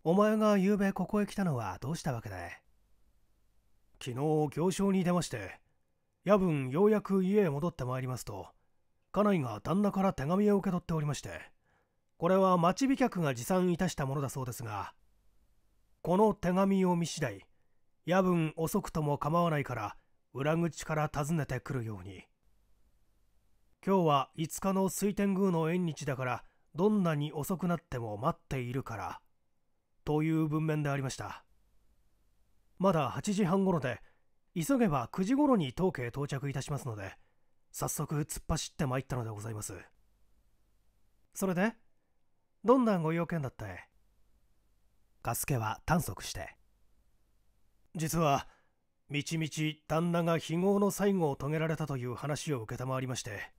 Speaker 1: お前が昨べここへ来たのはどうしたわけだ昨日行商に出まして夜分ようやく家へ戻ってまいりますと家内が旦那から手紙を受け取っておりましてこれは町飛脚が持参いたしたものだそうですがこの手紙を見次第夜分遅くとも構わないから裏口から訪ねてくるように。今日は5日の水天宮の縁日だからどんなに遅くなっても待っているからという文面でありました。まだ8時半頃で急げば9時頃に当家へ到着いたしますので早速突っ走って参ったのでございます。それでどんなご用件だったいカスケは短足して。実はみちみち旦那が非業の最後を遂げられたという話を承りまして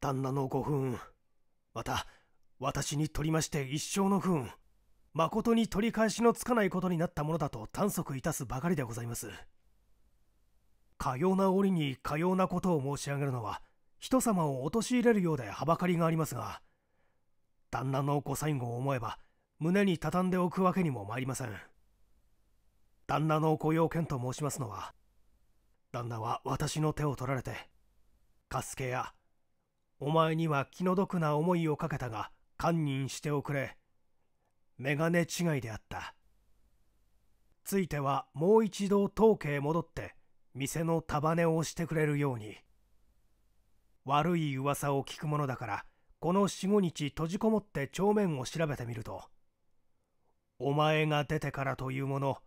Speaker 1: 旦那のご不運また私にとりまして一生の不運誠に取り返しのつかないことになったものだと短足いたすばかりでございます。かような折にかようなことを申し上げるのは人様を陥れるようではばかりがありますが旦那のご最後を思えば胸に畳んでおくわけにも参りません。旦那のご用件と申しますのは旦那は私の手を取られてカスケやお前には気の毒な思いをかけたが堪忍しておくれ。メガネ違いであった。ついてはもう一度当家へ戻って店の束ねをしてくれるように。悪い噂を聞くものだからこの45日閉じこもって帳面を調べてみるとお前が出てからというもの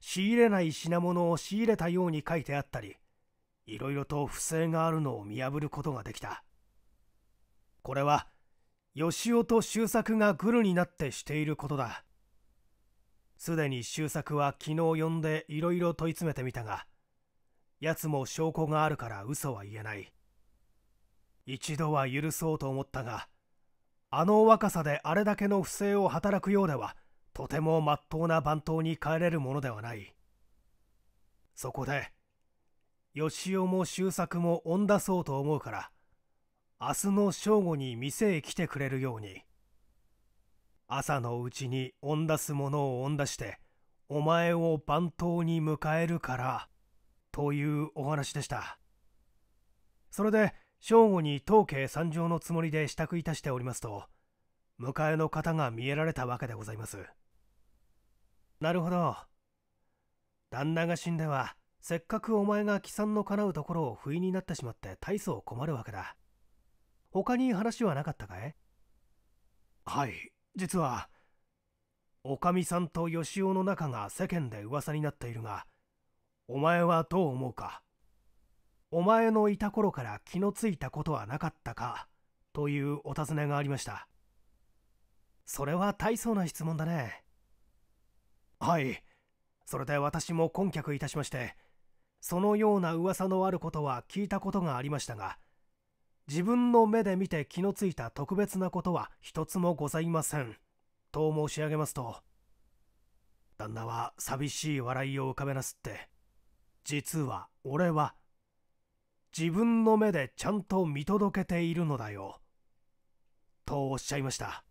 Speaker 1: 仕入れない品物を仕入れたように書いてあったりいろいろと不正があるのを見破ることができた。これは吉尾と周作がグルになってしていることだ。すでに周作は昨日呼んでいろいろ問い詰めてみたが奴も証拠があるから嘘は言えない。一度は許そうと思ったがあの若さであれだけの不正を働くようではとてもまっとうな番頭に帰れるものではない。そこで吉尾も周作も恩出そうと思うから明日の正午に店へ来てくれるように朝のうちに恩出すものを恩出してお前を番頭に迎えるからというお話でした。それで正午に当家参上のつもりで支度いたしておりますと迎えの方が見えられたわけでございます。なるほど。旦那が死んではせっかくお前が帰参の叶うところを不意になってしまって大層困るわけだ。他に話はなかったかい？はい実はおかみさんと吉尾の仲が世間で噂になっているがお前はどう思うか？お前のいた頃から気のついたことはなかったか？というお尋ねがありました。それは大層な質問だね。はい。それで私も婚脚いたしましてそのような噂のあることは聞いたことがありましたが自分の目で見て気のついた特別なことは一つもございません。と申し上げますと旦那は寂しい笑いを浮かべなすって実は俺は自分の目でちゃんと見届けているのだよ。とおっしゃいました。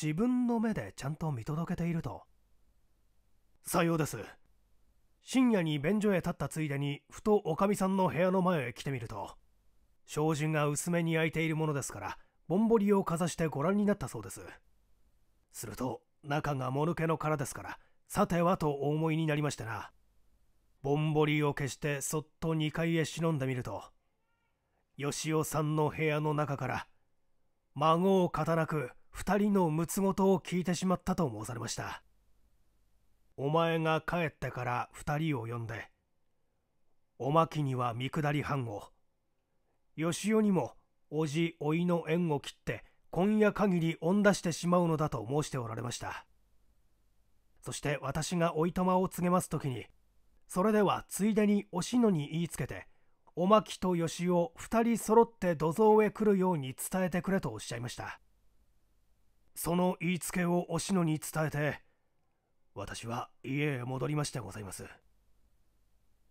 Speaker 1: 自分の目でちゃんと見届けていると。さようです。深夜に便所へ立ったついでにふとおかみさんの部屋の前へ来てみると障子が薄めに開いているものですからぼんぼりをかざしてご覧になったそうです。すると中がもぬけの殻ですからさてはとお思いになりましてな。ぼんぼりを消してそっと2階へ忍んでみると吉尾さんの部屋の中から孫を勝たなく2人のむつごとを聞いてしまったと申されました。お前が帰ってから2人を呼んでおまきには見下り藩を吉尾にも叔父甥の縁を切って今夜限り恩出してしまうのだと申しておられました。そして私がおいとまを告げます時にそれではついでにおしのに言いつけておまきと吉尾二人揃って土蔵へ来るように伝えてくれとおっしゃいました。その言いつけをおしのに伝えて私は家へ戻りましてございます。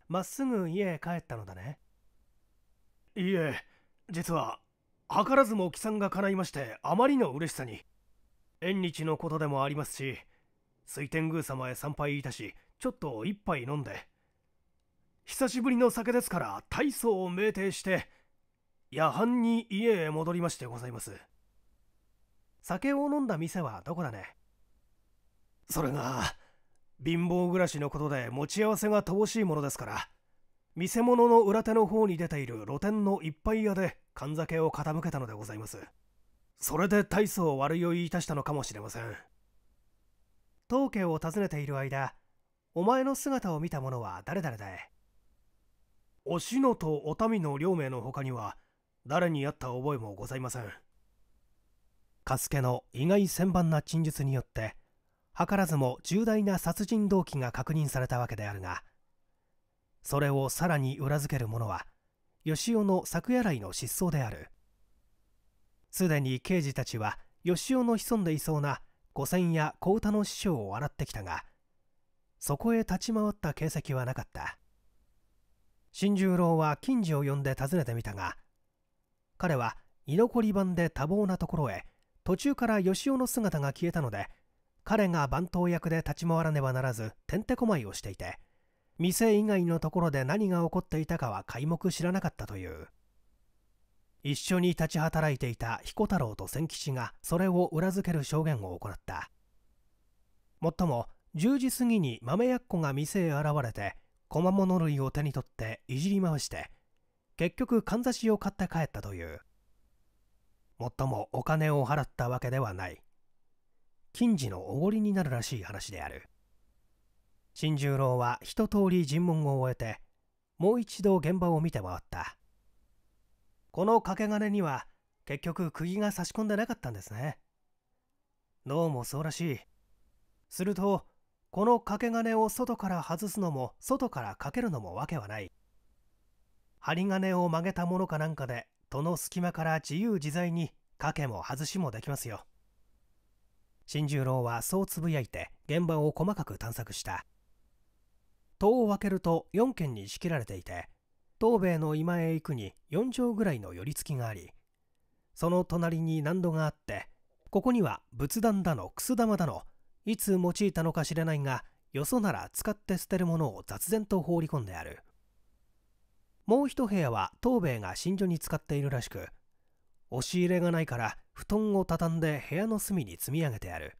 Speaker 1: まっすぐ家へ帰ったのだね。いえ実は図らずも帰参が叶いましてあまりの嬉しさに。縁日のことでもありますし水天宮様へ参拝いたしちょっと一杯飲んで。久しぶりの酒ですから大層を酩酊して夜半に家へ戻りましてございます。酒を飲んだ店はどこだね？それが貧乏暮らしのことで持ち合わせが乏しいものですから見せ物の裏手の方に出ている露店の一杯屋で缶酒を傾けたのでございます。
Speaker 3: それで大層悪酔いいたしたのかもしれません。
Speaker 1: 当家を訪ねている間お前の姿を見た者は誰々だい。
Speaker 3: おしのとお民の両名の他には誰に会った覚えもございません。
Speaker 1: カスケの意外千番な陳述によって図らずも重大な殺人動機が確認されたわけであるがそれをさらに裏付けるものは吉尾の昨夜来の失踪である。すでに刑事たちは吉尾の潜んでいそうな五線や小唄の師匠を洗ってきたがそこへ立ち回った形跡はなかった。新十郎は金次を呼んで訪ねてみたが彼は居残り番で多忙なところへ途中から吉尾の姿が消えたので彼が番頭役で立ち回らねばならずてんてこまいをしていて店以外のところで何が起こっていたかは皆目知らなかったという。一緒に立ち働いていた彦太郎と千吉がそれを裏付ける証言を行った。もっとも10時過ぎに豆やっこが店へ現れて小間物類を手に取っていじり回して結局かんざしを買って帰ったという。もっともお金を払ったわけではない。金次のおごりになるらしい話である。新十郎は一通り尋問を終えてもう一度現場を見て回った。この掛け金には結局釘が差し込んでなかったんですね。どうもそうらしい。するとこの掛け金を外から外すのも外からかけるのもわけはない。針金を曲げたものかなんかで戸の隙間から自由自在に掛けも外しもできますよ。新十郎はそうつぶやいて現場を細かく探索した。戸を分けると4軒に仕切られていて東兵衛の今へ行くに4畳ぐらいの寄り付きがありその隣に難度があってここには仏壇だのくす玉だのいつ用いたのか知れないがよそなら使って捨てるものを雑然と放り込んである。もう一部屋は東兵衛が寝所に使っているらしく押し入れがないから布団を畳んで部屋の隅に積み上げてある。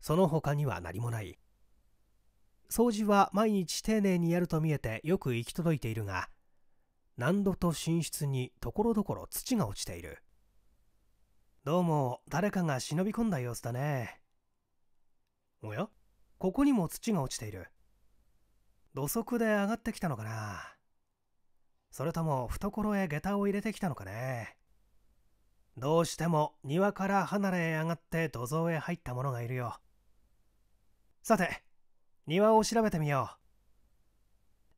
Speaker 1: その他には何もない。掃除は毎日丁寧にやると見えてよく行き届いているが何度と寝室にところどころ土が落ちている。どうも誰かが忍び込んだ様子だね。おや？ここにも土が落ちている。土足で上がってきたのかな？それとも懐へ下駄を入れてきたのかね？どうしても庭から離れへ上がって土蔵へ入った者がいるよ。さて庭を調べてみよう。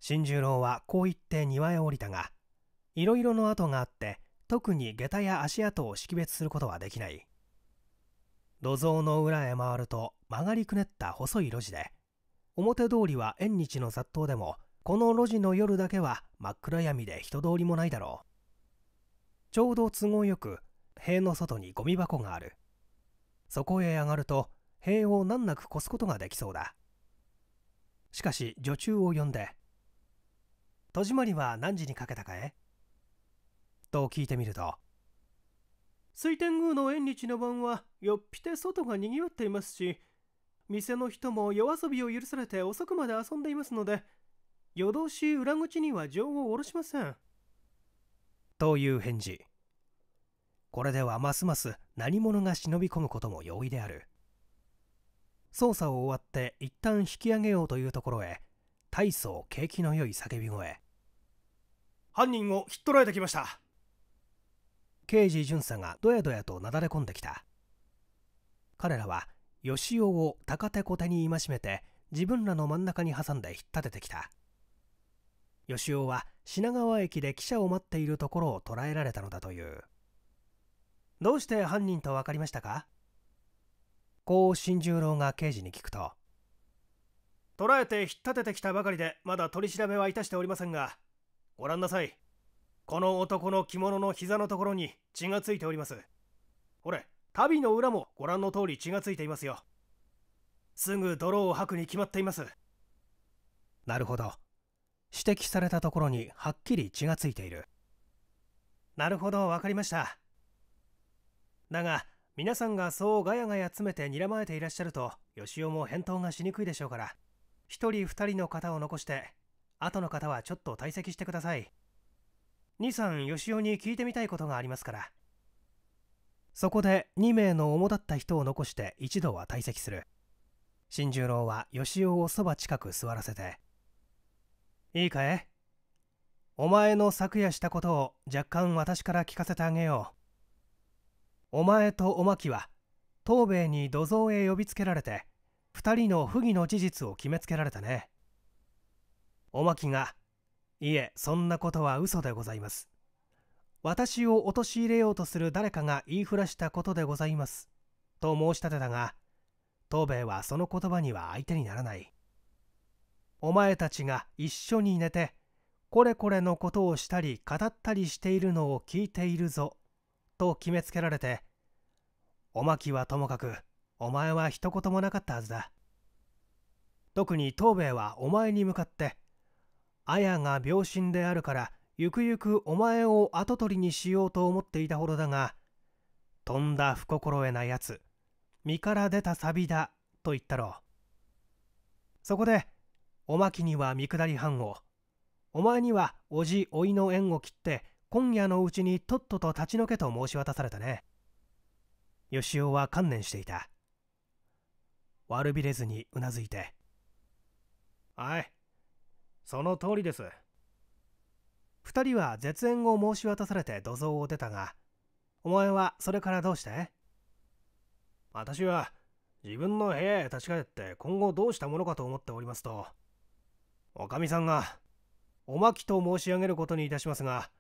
Speaker 1: 新十郎はこう言って庭へ降りたがいろいろの跡があって特に下駄や足跡を識別することはできない。土蔵の裏へ回ると曲がりくねった細い路地で表通りは縁日の雑踏でもこの路地の夜だけは真っ暗闇で人通りもないだろう。ちょうど都合よく塀の外にゴミ箱がある。そこへ上がると塀を難なく越すことができそうだ。しかし女中を呼んで「戸締まりは何時にかけたかえ?」と聞いてみると
Speaker 3: 水天宮の縁日の晩はよっぴて外がにぎわっていますし店の人も夜遊びを許されて遅くまで遊んでいますので夜通し裏口には情を下ろしません。
Speaker 1: という返事。これではますます何者が忍び込むことも容易である。捜査を終わって一旦引き上げようというところへ大層景気の良い叫び声。
Speaker 3: 犯人をひっ捕らえてきました
Speaker 1: 刑事巡査がどやどやとなだれ込んできた。彼らは吉尾を高手小手に戒めて自分らの真ん中に挟んで引っ立ててきた。吉尾は品川駅で汽車を待っているところを捕らえられたのだという。どうして犯人と分かりましたか？こう新十郎が刑事に聞くと。
Speaker 3: 捕らえて引っ立ててきたばかりでまだ取り調べはいたしておりませんがご覧なさい。この男の着物の膝のところに血がついております。ほれ足袋の裏もご覧の通り血がついていますよ。すぐ泥を吐くに決まっています。
Speaker 1: なるほど。指摘されたところにはっきり血がついている。なるほど分かりました。だが皆さんがそうガヤガヤ詰めて睨まれていらっしゃると吉尾も返答がしにくいでしょうから一人二人の方を残して後の方はちょっと退席してください兄さん吉尾に聞いてみたいことがありますからそこで2名の主だった人を残して一度は退席する新十郎は吉尾をそば近く座らせて「いいかいお前の昨夜したことを若干私から聞かせてあげよう。お前とおまきは東兵衛に土蔵へ呼びつけられて2人の不義の事実を決めつけられたね。おまきが「いえそんなことは嘘でございます」私を陥れようとする誰かが言いふらしたことでございます。と申し立てたが東兵衛はその言葉には相手にならない。お前たちが一緒に寝てこれこれのことをしたり語ったりしているのを聞いているぞ。と決めつけられておまきはともかくお前は一言もなかったはずだ。特に東兵衛はお前に向かって綾が病身であるからゆくゆくお前を跡取りにしようと思っていたほどだがとんだ不心得なやつ身から出たサビだと言ったろうそこでおまきには見下り藩をお前にはおじおいの縁を切って今夜のうちにとっとと立ち退けと申し渡されたね。吉尾は観念していた。悪びれずにうなずいて。
Speaker 2: はい、その通りです。
Speaker 1: 二人は絶縁を申し渡されて土蔵を出たが、お前はそれからどうして？
Speaker 2: 私は自分の部屋へ立ち返って今後どうしたものかと思っておりますと、おかみさんがおまきと申し上げることにいたしますが、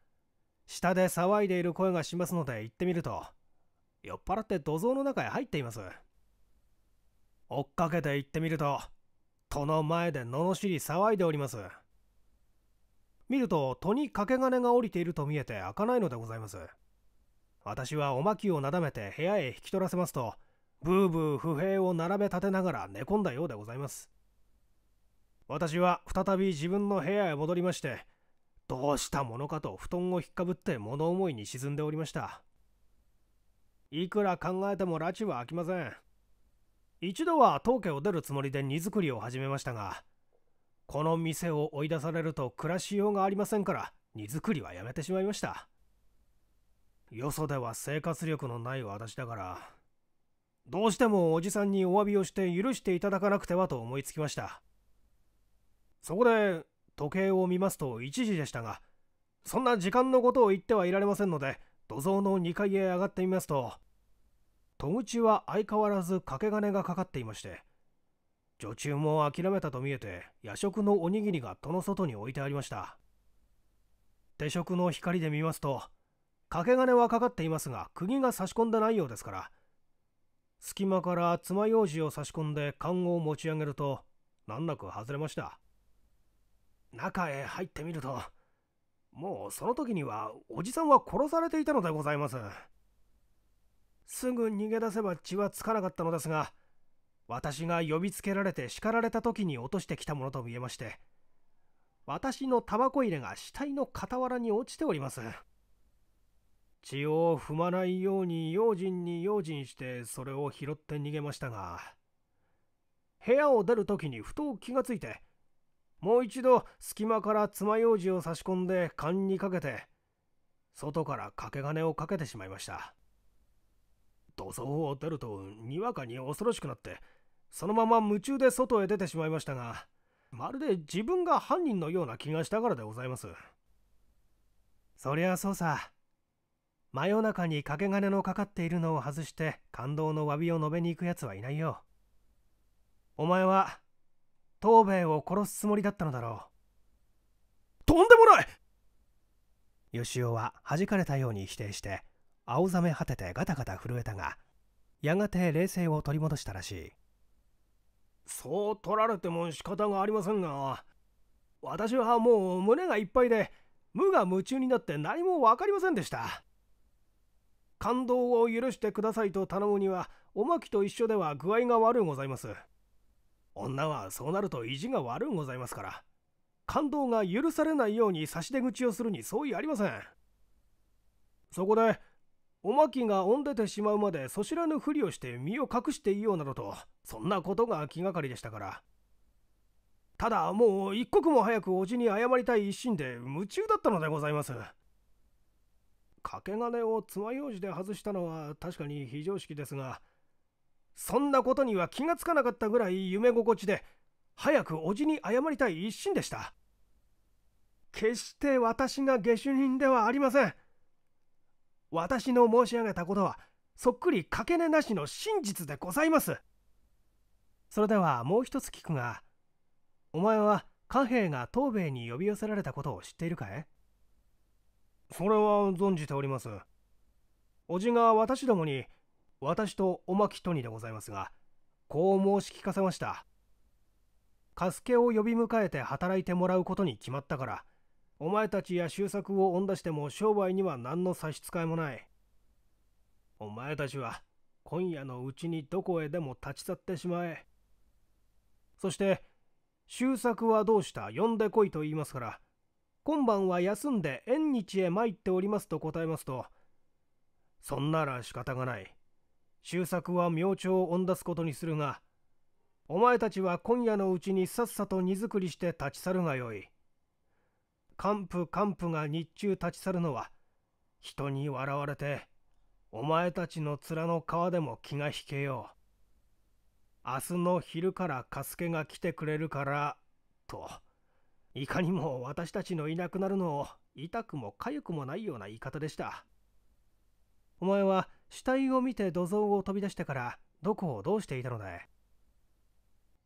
Speaker 2: 下で騒いでいる声がしますので行ってみると、酔っ払って土蔵の中へ入っています。追っかけて行ってみると、戸の前で罵り騒いでおります。見ると戸に掛け金が降りていると見えて開かないのでございます。私はおまきをなだめて部屋へ引き取らせますと、ブーブー不平を並べ立てながら寝込んだようでございます。私は再び自分の部屋へ戻りまして、どうしたものかと布団を引っかぶって物思いに沈んでおりました。いくら考えても拉致は飽きません。一度は当家を出るつもりで荷造りを始めましたが、この店を追い出されると暮らしようがありませんから、荷造りはやめてしまいました。よそでは生活力のない私だから、どうしてもおじさんにお詫びをして許していただかなくてはと思いつきました。そこで時計を見ますと1時でしたが、そんな時間のことを言ってはいられませんので、土蔵の2階へ上がってみますと、戸口は相変わらず掛け金がかかっていまして、女中も諦めたと見えて、夜食のおにぎりが戸の外に置いてありました。定食の光で見ますと、掛け金はかかっていますが、釘が差し込んでないようですから、隙間から爪楊枝を差し込んで缶を持ち上げると、難なく外れました。中へ入ってみると、もうその時にはおじさんは殺されていたのでございます。すぐ逃げ出せば血はつかなかったのですが、私が呼びつけられて叱られた時に落としてきたものと見えまして、私のタバコ入れが死体の傍らに落ちております。血を踏まないように用心に用心してそれを拾って逃げましたが、部屋を出る時にふと気がついて、もう一度隙間から爪楊枝を差し込んで勘にかけて外から掛け金をかけてしまいました土蔵を出るとにわかに恐ろしくなってそのまま夢中で外へ出てしまいましたがまるで自分が犯人のような気がしたからでございます。
Speaker 1: そりゃそうさ。真夜中に掛け金のかかっているのを外して感動の詫びを述べに行くやつはいないよ。お前は東兵衛を殺すつもりだったのだろ
Speaker 2: う。とんでもない！
Speaker 1: 吉尾は弾かれたように否定して青ざめ果ててガタガタ震えたがやがて冷静を取り戻したらしい。
Speaker 2: そう取られても仕方がありませんが私はもう胸がいっぱいで無我夢中になって何も分かりませんでした。感動を許してくださいと頼むにはおまきと一緒では具合が悪うございます。女はそうなると意地が悪うございますから、感動が許されないように差し出口をするに相違ありません。そこで、おまきが恩出てしまうまでそしらぬふりをして身を隠していようなどと、そんなことが気がかりでしたから。ただもう一刻も早く叔父に謝りたい一心で夢中だったのでございます。
Speaker 3: 掛け金を爪楊枝で外したのは確かに非常識ですがそんなことには気がつかなかったぐらい夢心地で早く叔父に謝りたい一心でした決して私が下手人ではありません私の申し上げたことはそっくりかけねなしの真実でございます。それではもう一つ聞くがお前は貨幣が東兵衛に呼び寄せられたことを知っているかい？それは存じております。叔父が私どもに私とおまきとにでございますがこう申し聞かせました。カスケを呼び迎えて働いてもらうことに決まったからお前たちや周作を追ん出しても商売には何の差し支えもない。お前たちは今夜のうちにどこへでも立ち去ってしまえ。そして、周作はどうした？呼んでこいと言いますから、今晩は休んで縁日へ参っておりますと答えますと、そんなら仕方がない。周作は明朝を追ん出すことにするが、お前たちは今夜のうちにさっさと荷造りして立ち去るがよい。幹部幹部が日中立ち去るのは人に笑われてお前たちの面の皮でも気が引けよう。明日の昼からカスケが来てくれるからと。いかにも私たちのいなくなるのを痛くも痒くもないような言い方でした。お前は死体を見て土蔵を飛び出してからどこをどうしていたのだい？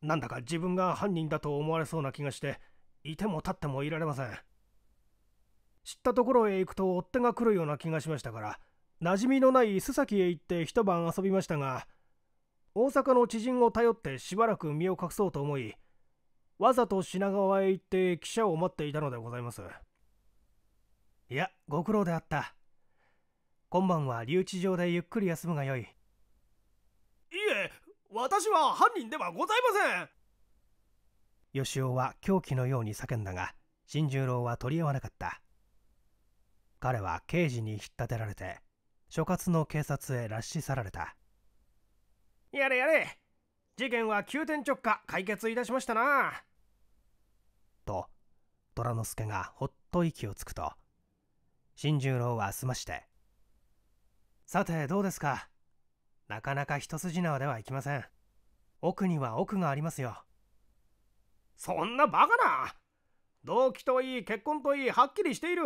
Speaker 3: なんだか自分が犯人だと思われそうな気がしていても立ってもいられません。知ったところへ行くと追っ手が来るような気がしましたから馴染みのない須崎へ行って一晩遊びましたが大阪の知人を頼ってしばらく身を隠そうと思いわざと品川へ行って汽車を待っていたのでございます。いやご苦労であった。今晩は留置場でゆっくり休むがよい。いえ私は犯人ではございま
Speaker 1: せん。吉尾は狂気のように叫んだが新十郎は取り合わなかった彼は刑事に引っ立てられて所轄の警察へ拉致去られた。
Speaker 3: やれやれ事件は急転直下解決いたしましたな。
Speaker 1: と虎之助がほっと息をつくと新十郎は済ましてさてどうですか。なかなか一筋縄ではいきません。奥には奥がありますよ。
Speaker 3: そんなバカな。動機といい結婚といいはっきりしている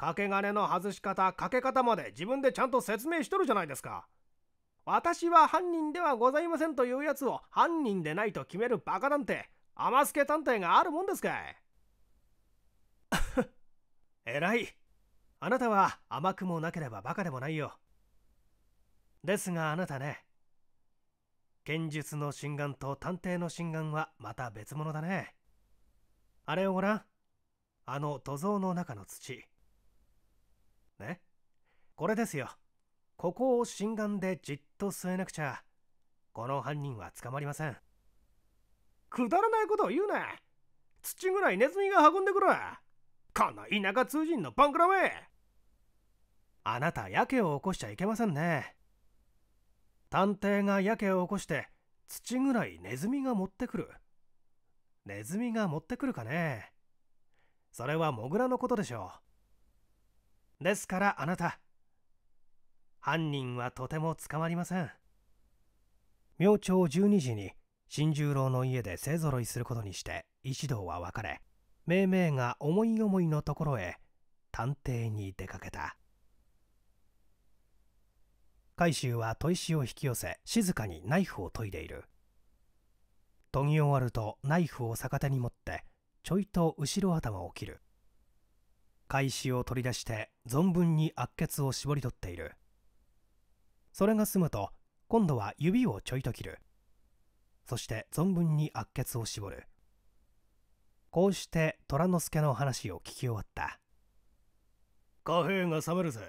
Speaker 3: 掛け金の外し方かけ方まで自分でちゃんと説明しとるじゃないですか。私は犯人ではございませんというやつを犯人でないと決めるバカなんて甘助探偵があるもんですかい。偉い。あなたは甘くもなければバカでもないよ。ですがあなたね剣術の心眼と探偵の心眼はまた別物だね。あれをごらん。あの土蔵の中の土。ね。これですよ。ここを心眼でじっと据えなくちゃ。この犯人は捕まりません。くだらないことを言うな。土ぐらいネズミが運んでくるこの田舎通人のバンクラめあなたやけを起こしちゃいけませんね。探偵がやけを起こして土ぐらいネズミが持ってくる。ネズミが持ってくるかね。それはモグラのことでしょう。ですからあなた。犯人はとても捕まりません。明朝12時に新十郎の家で勢ぞろいすることにして一同は別れ命名が思い思いのところへ探偵に出かけた。海舟は砥石を引き寄せ静かにナイフを研いでいる。研ぎ終わるとナイフを逆手に持ってちょいと後ろ頭を切る。返しを取り出して存分に悪血を絞り取っている。それが済むと今度は指をちょいと切る。そして存分に悪血を絞る。こうして虎之助の話を聞き終わった。
Speaker 2: 貨幣が冷めるぜ。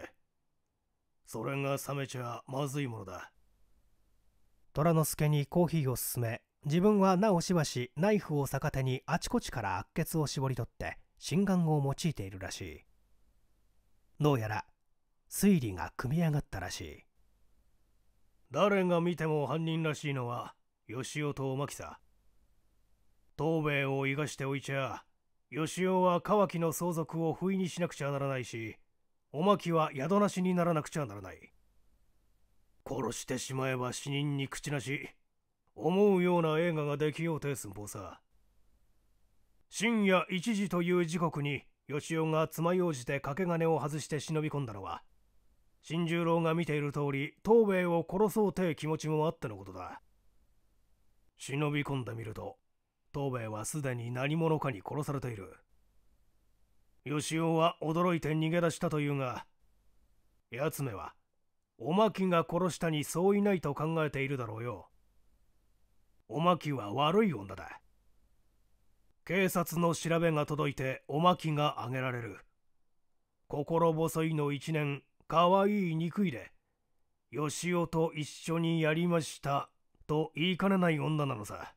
Speaker 2: それが冷めちゃまずいものだ。
Speaker 1: 虎之助にコーヒーを勧め自分はなおしばしナイフを逆手にあちこちから悪血を絞り取って心眼を用いているらしい。どうやら推理が組み上がったらしい。
Speaker 2: 誰が見ても犯人らしいのは吉尾とおまきさ。東兵衛を生かしておいちゃ吉尾は川木の相続を不意にしなくちゃならないしおまきは宿なしにならなくちゃならない。殺してしまえば死人に口なし思うような映画ができようて寸法さ。深夜1時という時刻に吉尾が爪楊枝で掛け金を外して忍び込んだのは新十郎が見ている通り東兵衛を殺そうて気持ちもあってのことだ。忍び込んでみると東兵衛はすでに何者かに殺されている。吉尾は驚いて逃げ出したというが奴めはおまきが殺したにそういないと考えているだろうよ。おまきは悪い女だ。警察の調べが届いておまきが挙げられる。心細いの一年かわいい憎いで吉尾と一緒にやりましたと言いかねない女なのさ。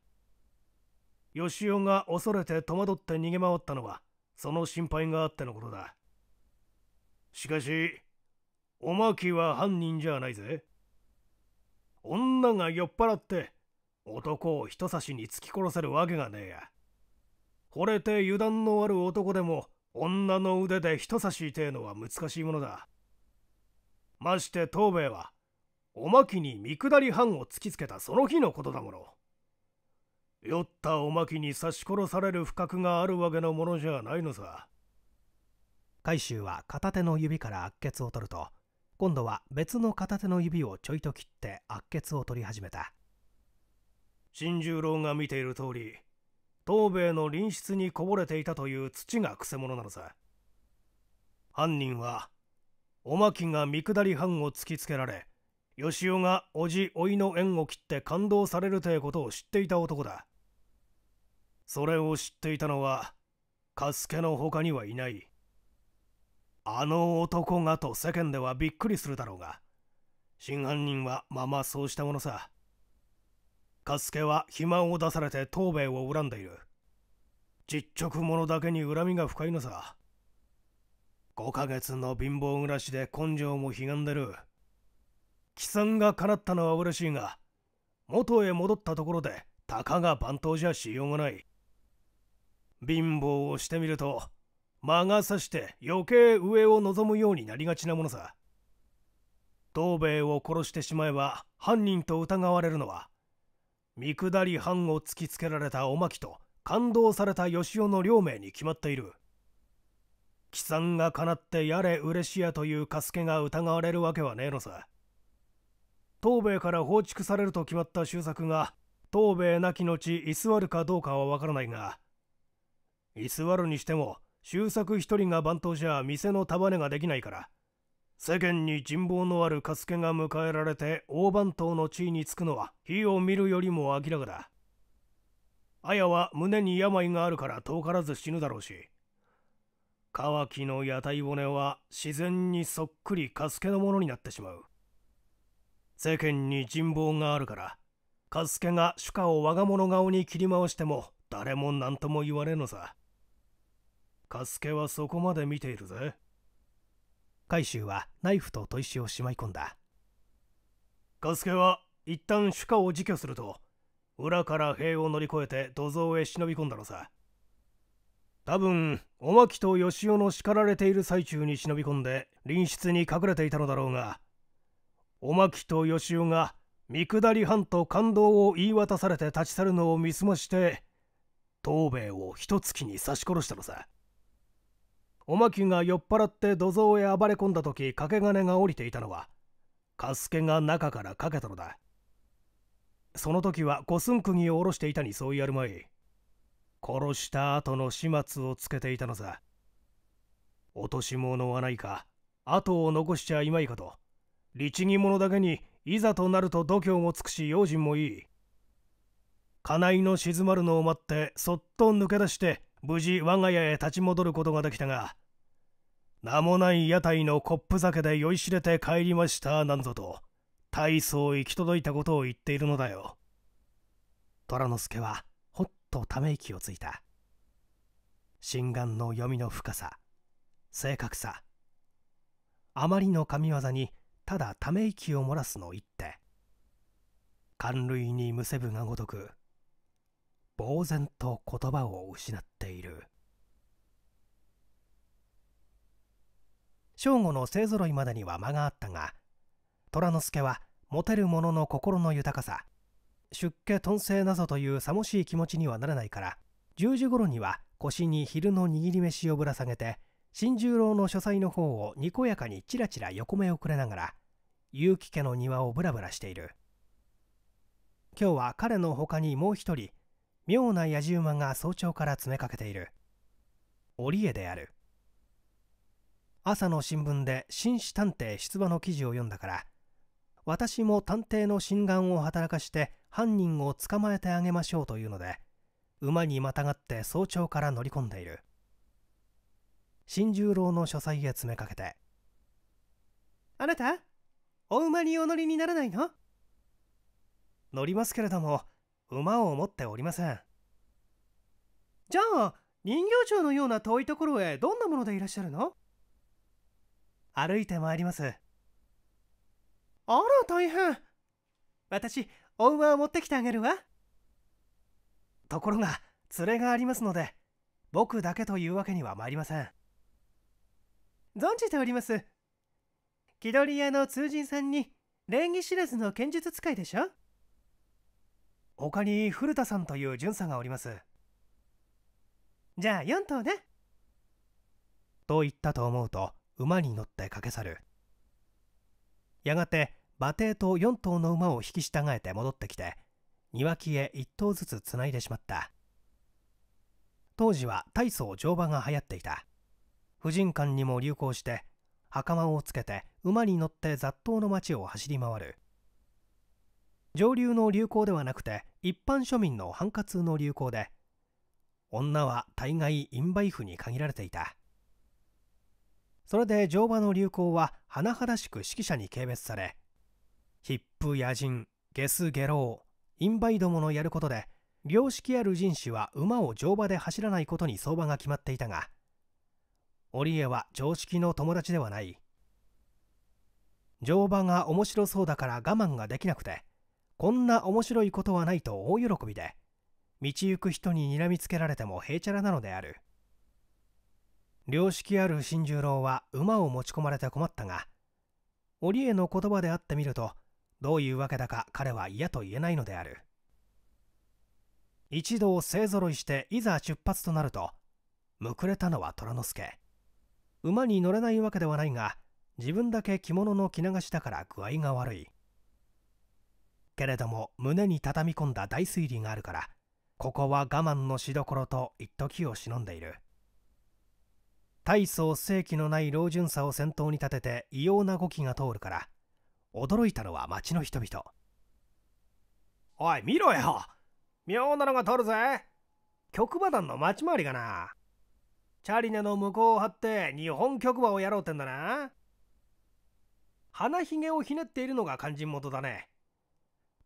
Speaker 2: 吉尾が恐れて戸惑って逃げ回ったのはその心配があってのことだ。しかしおまきは犯人じゃないぜ。女が酔っ払って男を人差しに突き殺せるわけがねえや。惚れて油断のある男でも女の腕で人差しってのは難しいものだ。まして東兵衛はおまきに見下り藩を突きつけたその日のことだもの。酔ったおまきに刺し殺される不覚があるわけのものじゃないのさ。
Speaker 1: 海舟は片手の指から悪血を取ると今度は別の片手の指をちょいと切って悪血を取り始めた。
Speaker 2: 新十郎が見ている通り東兵衛の隣室にこぼれていたという土がくせ者なのさ。犯人はおまきが見下り藩を突きつけられ吉尾が叔父甥いの縁を切って感動されるということを知っていた男だ。それを知っていたのはカスケの他にはいないあの男がと世間ではびっくりするだろうが真犯人はままそうしたものさ。カスケは肥満を出されて東兵衛を恨んでいる。実直者だけに恨みが深いのさ。5ヶ月の貧乏暮らしで根性もひがんでる。帰参が叶ったのは嬉しいが元へ戻ったところでたかが番頭じゃしようがない。貧乏をしてみると魔が差して余計上を望むようになりがちなものさ。東兵衛を殺してしまえば犯人と疑われるのは見下り藩を突きつけられたおまきと感動された吉尾の両名に決まっている。帰参がかなってやれ嬉しやという加助が疑われるわけはねえのさ。東兵衛から放逐されると決まった周作が東兵衛亡き後居座るかどうかはわからないが居座るにしても周作一人が番頭じゃ店の束ねができないから。世間に人望のある加助が迎えられて大番頭の地位につくのは火を見るよりも明らかだ。綾は胸に病があるから遠からず死ぬだろうし。乾きの屋台骨は自然にそっくりカスケのものになってしまう。世間に人望があるからカスケが主家を我が物顔に切り回しても誰も何とも言われんのさ。カスケはそこまで見ているぜ。
Speaker 1: 海舟はナイフと砥石をしまい込んだ。
Speaker 2: カスケは一旦主家を自居すると裏から塀を乗り越えて土蔵へ忍び込んだのさ。多分おまきと吉尾の叱られている最中に忍び込んで隣室に隠れていたのだろうがおまきと吉尾が見下り藩と感動を言い渡されて立ち去るのを見すまして東兵衛を一月に刺し殺したのさ。おまきが酔っ払って土蔵へ暴れ込んだ時掛け金が降りていたのはカスケが中からかけたのだ。その時は五寸釘を下ろしていたにそうやるまい。殺した後の始末をつけていたのさ。落とし物はないか後を残しちゃいまいかと律儀者だけにいざとなると度胸もつくし用心もいい。家内の静まるのを待ってそっと抜け出して無事我が家へ立ち戻ることができたが名もない屋台のコップ酒で酔いしれて帰りましたなんぞと大層行き届いたことを言っているのだよ。
Speaker 1: 虎之助はほっとため息をついた。心眼の読みの深さ正確さあまりの神業にただため息を漏らすの一手。寒類にむせぶがごとく呆然と言葉を失っている。正午の勢ぞろいまでには間があったが虎之助は持てる者の心の豊かさ出家頓生なぞというさもしい気持ちにはならないから10時頃には腰に昼の握り飯をぶら下げて新十郎の書斎の方をにこやかにちらちら横目をくれながら結城家の庭をぶらぶらしている。今日は彼の他にもう一人妙な野じ馬が早朝から詰めかけている。織江である。朝の新聞で紳士探偵出馬の記事を読んだから私も探偵の心眼を働かして犯人を捕まえてあげましょうというので馬にまたがって早朝から乗り込んでいる。新十郎の書斎へ詰めかけて「あなたお馬にお乗りにならないの?」乗りますけれども馬を持っておりません。じゃあ人形町のような遠いところへどんなものでいらっしゃるの？歩いてまいります。あら大変。私お馬を持ってきてあげるわ。ところが連れがありますので僕だけというわけには参りません。存じております。気取り屋の通人さんに礼儀知らずの剣術使いでしょ？他に古田さんという巡査がおります。じゃあ4頭ね。と言ったと思うと馬に乗って駆け去る。やがて馬蹄と4頭の馬を引き従えて戻ってきて庭木へ1頭ずつつないでしまった。当時は大層乗馬が流行っていた。婦人館にも流行して袴をつけて馬に乗って雑踏の町を走り回る。上流の流行ではなくて一般庶民の繁華通の流行で女は大概陰梅婦に限られていた。それで乗馬の流行は甚だしく指揮者に軽蔑されヒップ野人ゲス下郎陰梅どものやることで良識ある人種は馬を乗馬で走らないことに相場が決まっていたが織江は常識の友達ではない。乗馬が面白そうだから我慢ができなくてこんな面白いことはないと大喜びで道行く人に睨みつけられてもへいちゃらなのである。良識ある新十郎は馬を持ち込まれて困ったが織江の言葉であってみるとどういうわけだか彼は嫌と言えないのである。一同勢ぞろいしていざ出発となるとむくれたのは虎之助。馬に乗れないわけではないが自分だけ着物の着流しだから具合が悪い。けれども胸に畳み込んだ大推理があるからここは我慢のしどころと一時を忍んでいる。大層正気のない老巡査を先頭に立てて異様な動きが通るから驚いたのは町の人々
Speaker 3: おい見ろよ妙なのが通るぜ局馬団の町回りがなチャリネの向こうを張って日本局馬をやろうってんだな鼻ひげをひねっているのが肝心元だね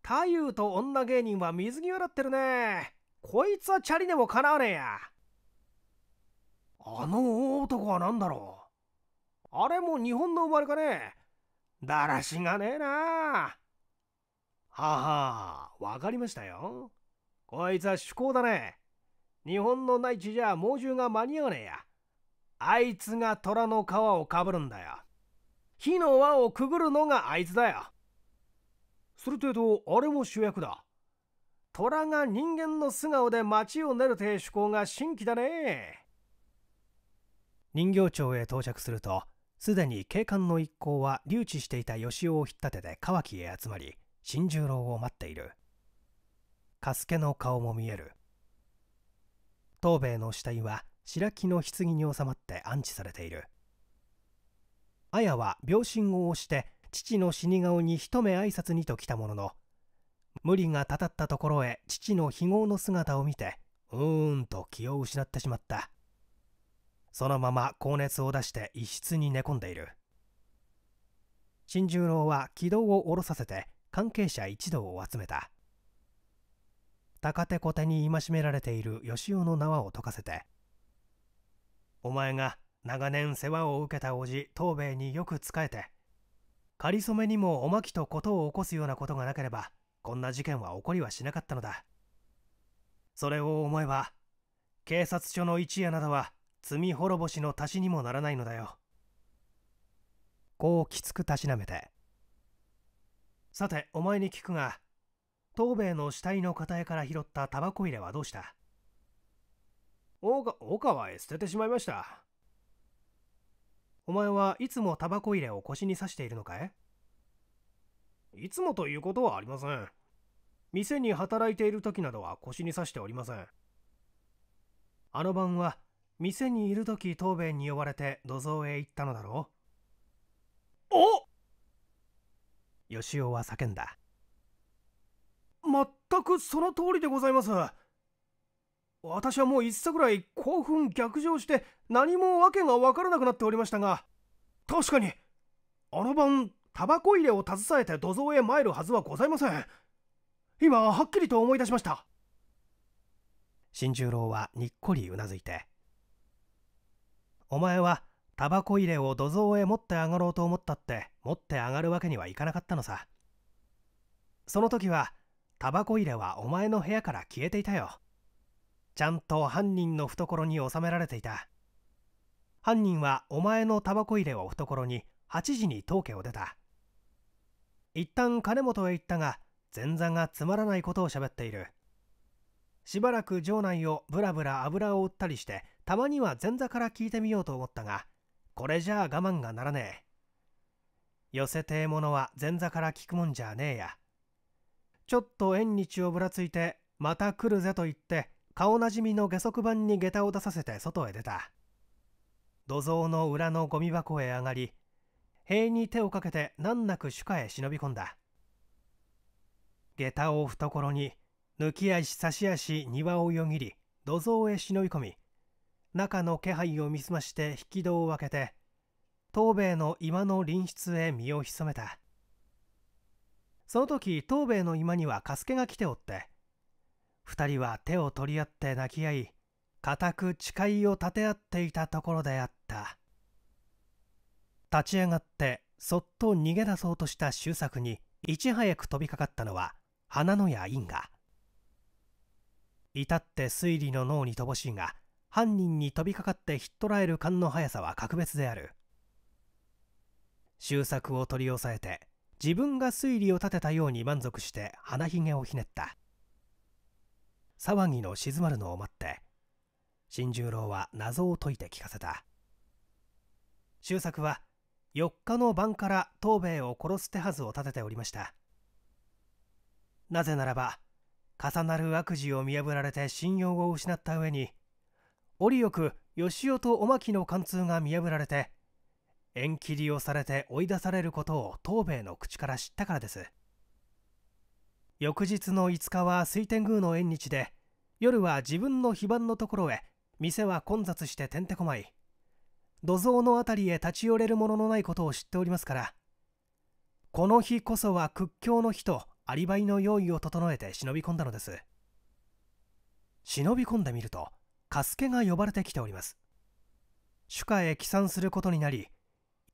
Speaker 3: 太夫と女芸人は水着を洗ってるね。こいつはチャリネもかなわねえや。あの男は何だろう。あれも日本の生まれかね。だらしがねえな。ははあわかりましたよ。こいつは趣向だね。日本の内地じゃ猛獣が間に合わねえや。あいつが虎の皮をかぶるんだよ。火の輪をくぐるのがあいつだよ。する程度あれも主役だ。虎が人間の素顔で街を練るて趣向が新規だね。
Speaker 1: 人形町へ到着するとすでに警官の一行は留置していた吉尾を引っ立てて川木へ集まり新十郎を待っている。加助の顔も見える。東兵衛の死体は白木の棺に収まって安置されている。綾は病身を押して父の死に顔に一目挨拶にと来たものの無理がたたったところへ父の非業の姿を見てうーんと気を失ってしまった。そのまま高熱を出して一室に寝込んでいる。新十郎は軌道を下ろさせて関係者一同を集めた。高手小手に戒められている吉尾の縄を解かせてお前が長年世話を受けた叔父東兵衛によく仕えてかりそめにもおまきと事を起こすようなことがなければこんな事件は起こりはしなかったのだ。それを思えば警察署の一夜などは罪滅ぼしの足しにもならないのだよ。こうきつくたしなめて。さてお前に聞くが東兵衛の死体の片絵から拾ったタバコ入れはどうした？
Speaker 3: 岡川へ捨ててしまいました。
Speaker 1: お前はいつもタバコ入れを腰に刺しているのかい？
Speaker 3: いつもということはありません。店に働いている時などは腰に刺しておりません。
Speaker 1: あの晩は店にいる時答弁に呼ばれて土蔵へ行ったのだろ
Speaker 3: う。お！
Speaker 1: 吉尾は叫んだ。
Speaker 3: 全くその通りでございます私はもう一茶ぐらい興奮逆上して何も訳が分からなくなっておりましたが確かにあの晩タバコ入れを携えて土蔵へ参るはずはございません。今はっきりと思い出しました。
Speaker 1: 新十郎はにっこりうなずいて「お前はタバコ入れを土蔵へ持って上がろうと思ったって持って上がるわけにはいかなかったのさ。その時はタバコ入れはお前の部屋から消えていたよ。ちゃんと犯人の懐に収められていた。犯人はお前のタバコ入れを懐に8時に当家を出た。一旦金本へ行ったが前座がつまらないことを喋っている。しばらく城内をぶらぶら油を売ったりしてたまには前座から聞いてみようと思ったがこれじゃあ我慢がならねえ。寄せてえものは前座から聞くもんじゃねえや。ちょっと縁日をぶらついてまた来るぜと言って顔なじみの下足板に下駄を出させて外へ出た。土蔵の裏のゴミ箱へ上がり塀に手をかけて難なく主家へ忍び込んだ。下駄を懐に抜き足差し足庭をよぎり土蔵へ忍び込み中の気配を見すまして引き戸を開けて東兵衛の今の隣室へ身を潜めた。その時東兵衛の今には加助が来ておって二人は手を取り合って泣き合い固く誓いを立て合っていたところであった。立ち上がってそっと逃げ出そうとした周作にいち早く飛びかかったのは花の屋因果。至って推理の脳に乏しいが犯人に飛びかかってひっ捕らえる勘の速さは格別である。周作を取り押さえて自分が推理を立てたように満足して鼻ひげをひねった。騒ぎの静まるのを待って新十郎は謎を解いて聞かせた。周作は4日の晩から東兵衛を殺す手はずを立てておりました。なぜならば重なる悪事を見破られて信用を失った上に折よく義雄とおまきの貫通が見破られて縁切りをされて追い出されることを東兵衛の口から知ったからです。翌日の5日は水天宮の縁日で夜は自分の非番のところへ店は混雑しててんてこまい。土蔵の辺りへ立ち寄れるもののないことを知っておりますからこの日こそは屈強の日とアリバイの用意を整えて忍び込んだのです。忍び込んでみると加助が呼ばれてきております。主家へ帰参することになり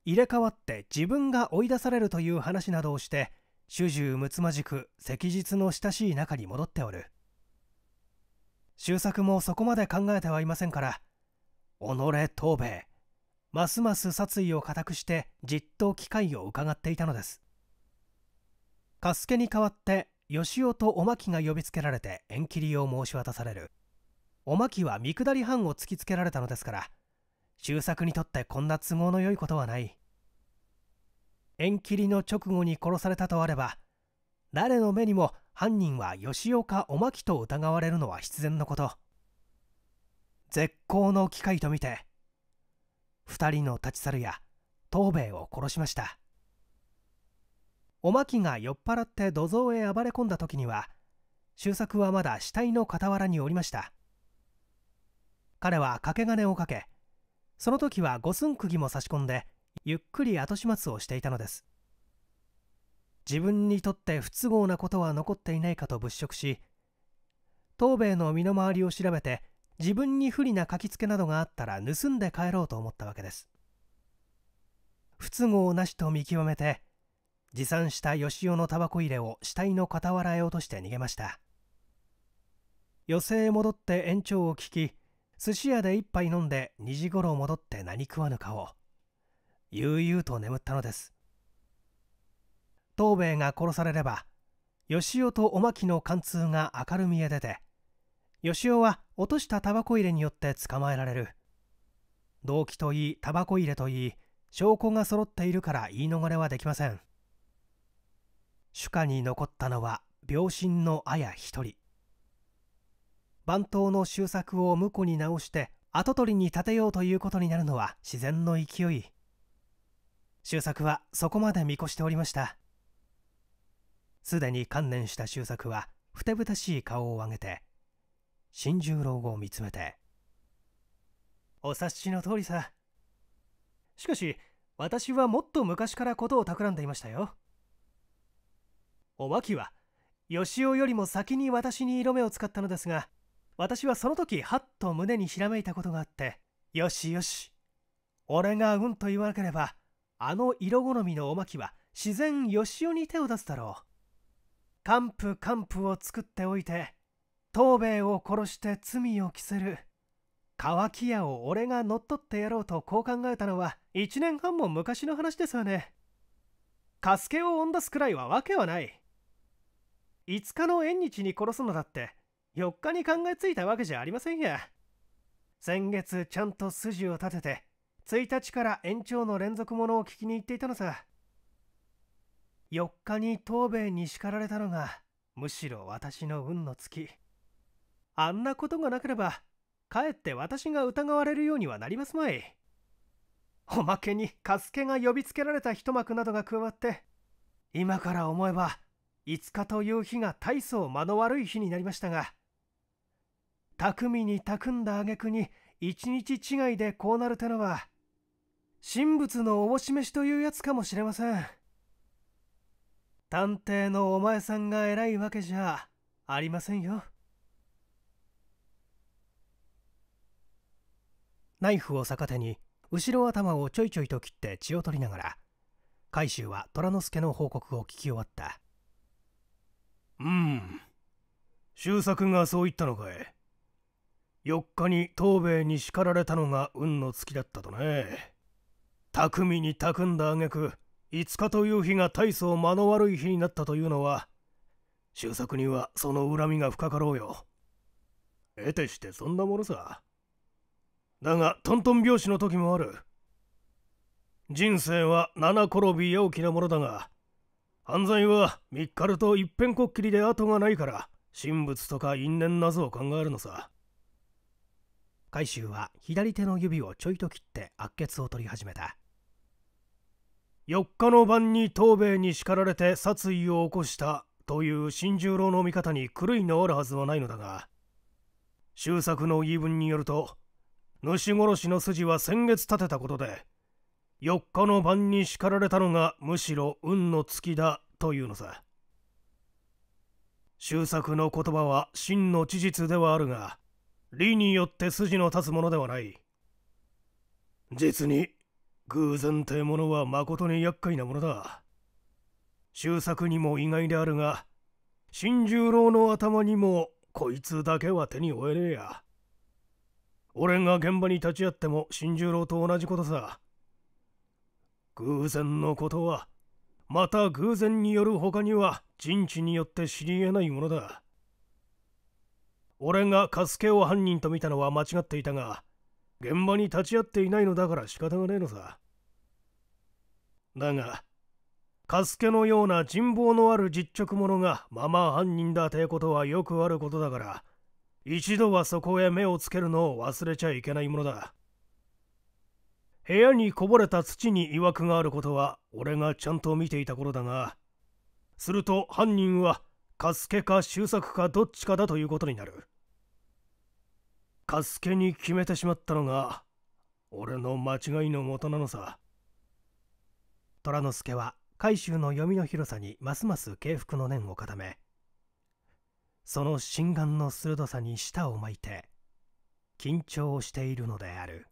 Speaker 1: 入れ替わって自分が追い出されるという話などをして主従むつまじく赤日の親しい中に戻っておる。周作もそこまで考えてはいませんから己東兵衛ますます殺意を固くしてじっと機会を伺っていたのです。加助に代わって義雄とおまきが呼びつけられて縁切りを申し渡される。おまきは見下り藩を突きつけられたのですから周作にとってこんな都合の良いことはない。縁切りの直後に殺されたとあれば誰の目にも犯人は義雄かおまきと疑われるのは必然のこと。絶好の機会と見て二人の立ち去るや東兵衛を殺しました。おまきが酔っ払って土蔵へ暴れ込んだ時には周作はまだ死体の傍らにおりました。彼は掛け金をかけその時は五寸釘も差し込んでゆっくり後始末をしていたのです。自分にとって不都合なことは残っていないかと物色し東兵衛の身の回りを調べて自分に不利な書きつけなどがあったら盗んで帰ろうと思ったわけです。不都合なしと見極めて持参した吉尾のタバコ入れを死体の傍らへ落として逃げました。寄席へ戻って延長を聞き寿司屋で一杯飲んで2時ごろ戻って何食わぬかを悠々と眠ったのです。東兵衛が殺されれば吉尾とおまきの貫通が明るみへ出て吉尾は落としたタバコ入れによって捕まえられる。動機といいタバコ入れといい証拠が揃っているから言い逃れはできません。主家に残ったのは病身の綾一人。番頭の終作を婿に直して跡取りに立てようということになるのは自然の勢い。周作はそこまで見越しておりました。すでに観念した周作はふてぶたしい顔を上げて新十郎を見つめてお察しの通りさ。しかし私はもっと昔からことを企んでいましたよ。おまきは吉尾よりも先に私に色目を使ったのですが私はその時はっと胸にひらめいたことがあってよしよし俺がうんと言わなければあの色好みのおまきは自然吉尾に手を出すだろう。幹部幹部を作っておいて東兵衛を殺して罪を着せる。乾き屋を俺が乗っ取ってやろうとこう考えたのは1年半も昔の話ですわね。カスケを追ん出すくらいはわけはない。5日の縁日に殺すのだって4日に考えついたわけじゃありませんや。先月ちゃんと筋を立てて1日から延長の連続ものを聞きに行っていたのさ。4日に東兵衛に叱られたのがむしろ私の運の月あんなことがなければかえって私が疑われるようにはなりますまい。おまけにカスケが呼びつけられた一幕などが加わって今から思えば5日という日が大層間の悪い日になりましたが巧みに匠んだ挙句に一日違いでこうなるてのは神仏のおぼし飯というやつかもしれません。探偵のお前さんが偉いわけじゃありませんよ。ナイフを逆手に後ろ頭をちょいちょいと切って血を取りながら海舟は虎之助の報告を聞き終わった。
Speaker 2: うん。周作がそう言ったのかい。4日に東兵に叱られたのが運の月だったとね。巧みに巧んだ挙句5日という日が大層間の悪い日になったというのは周作にはその恨みが深かろうよ。得てしてそんなものさ。だがトントン拍子の時もある。人生は七転び八起きなものだが犯罪は三日ると一遍こっきりで後がないから神仏とか因縁謎を考えるのさ。
Speaker 1: 海舟は左手の指をちょいと切って悪血を取り始めた。
Speaker 2: 4日の晩に東兵衛に叱られて殺意を起こしたという新十郎の見方に狂いのあるはずはないのだが周作の言い分によると主殺しの筋は先月立てたことで4日の晩に叱られたのがむしろ運の月だというのさ。周作の言葉は真の事実ではあるが理によって筋の立つものではない。実に偶然ってものはまことに厄介なものだ。周作にも意外であるが、新十郎の頭にもこいつだけは手に負えねえや。俺が現場に立ち会っても新十郎と同じことさ。偶然のことは、また偶然による他には人知によって知り得ないものだ。俺がカスケを犯人と見たのは間違っていたが、現場に立ち会っていないのだから仕方がねえのさ。だが、カスケのような人望のある実直者がまま犯人だてことはよくあることだから、一度はそこへ目をつけるのを忘れちゃいけないものだ。部屋にこぼれた土に曰くがあることは俺がちゃんと見ていた頃だが、すると犯人はカスケか周作かどっちかだということになる。カスケに決めてしまったのが俺の間違いのもとなのさ。
Speaker 1: 虎之助は海舟の読みの広さにますます敬服の念を固めその心眼の鋭さに舌を巻いて緊張しているのである。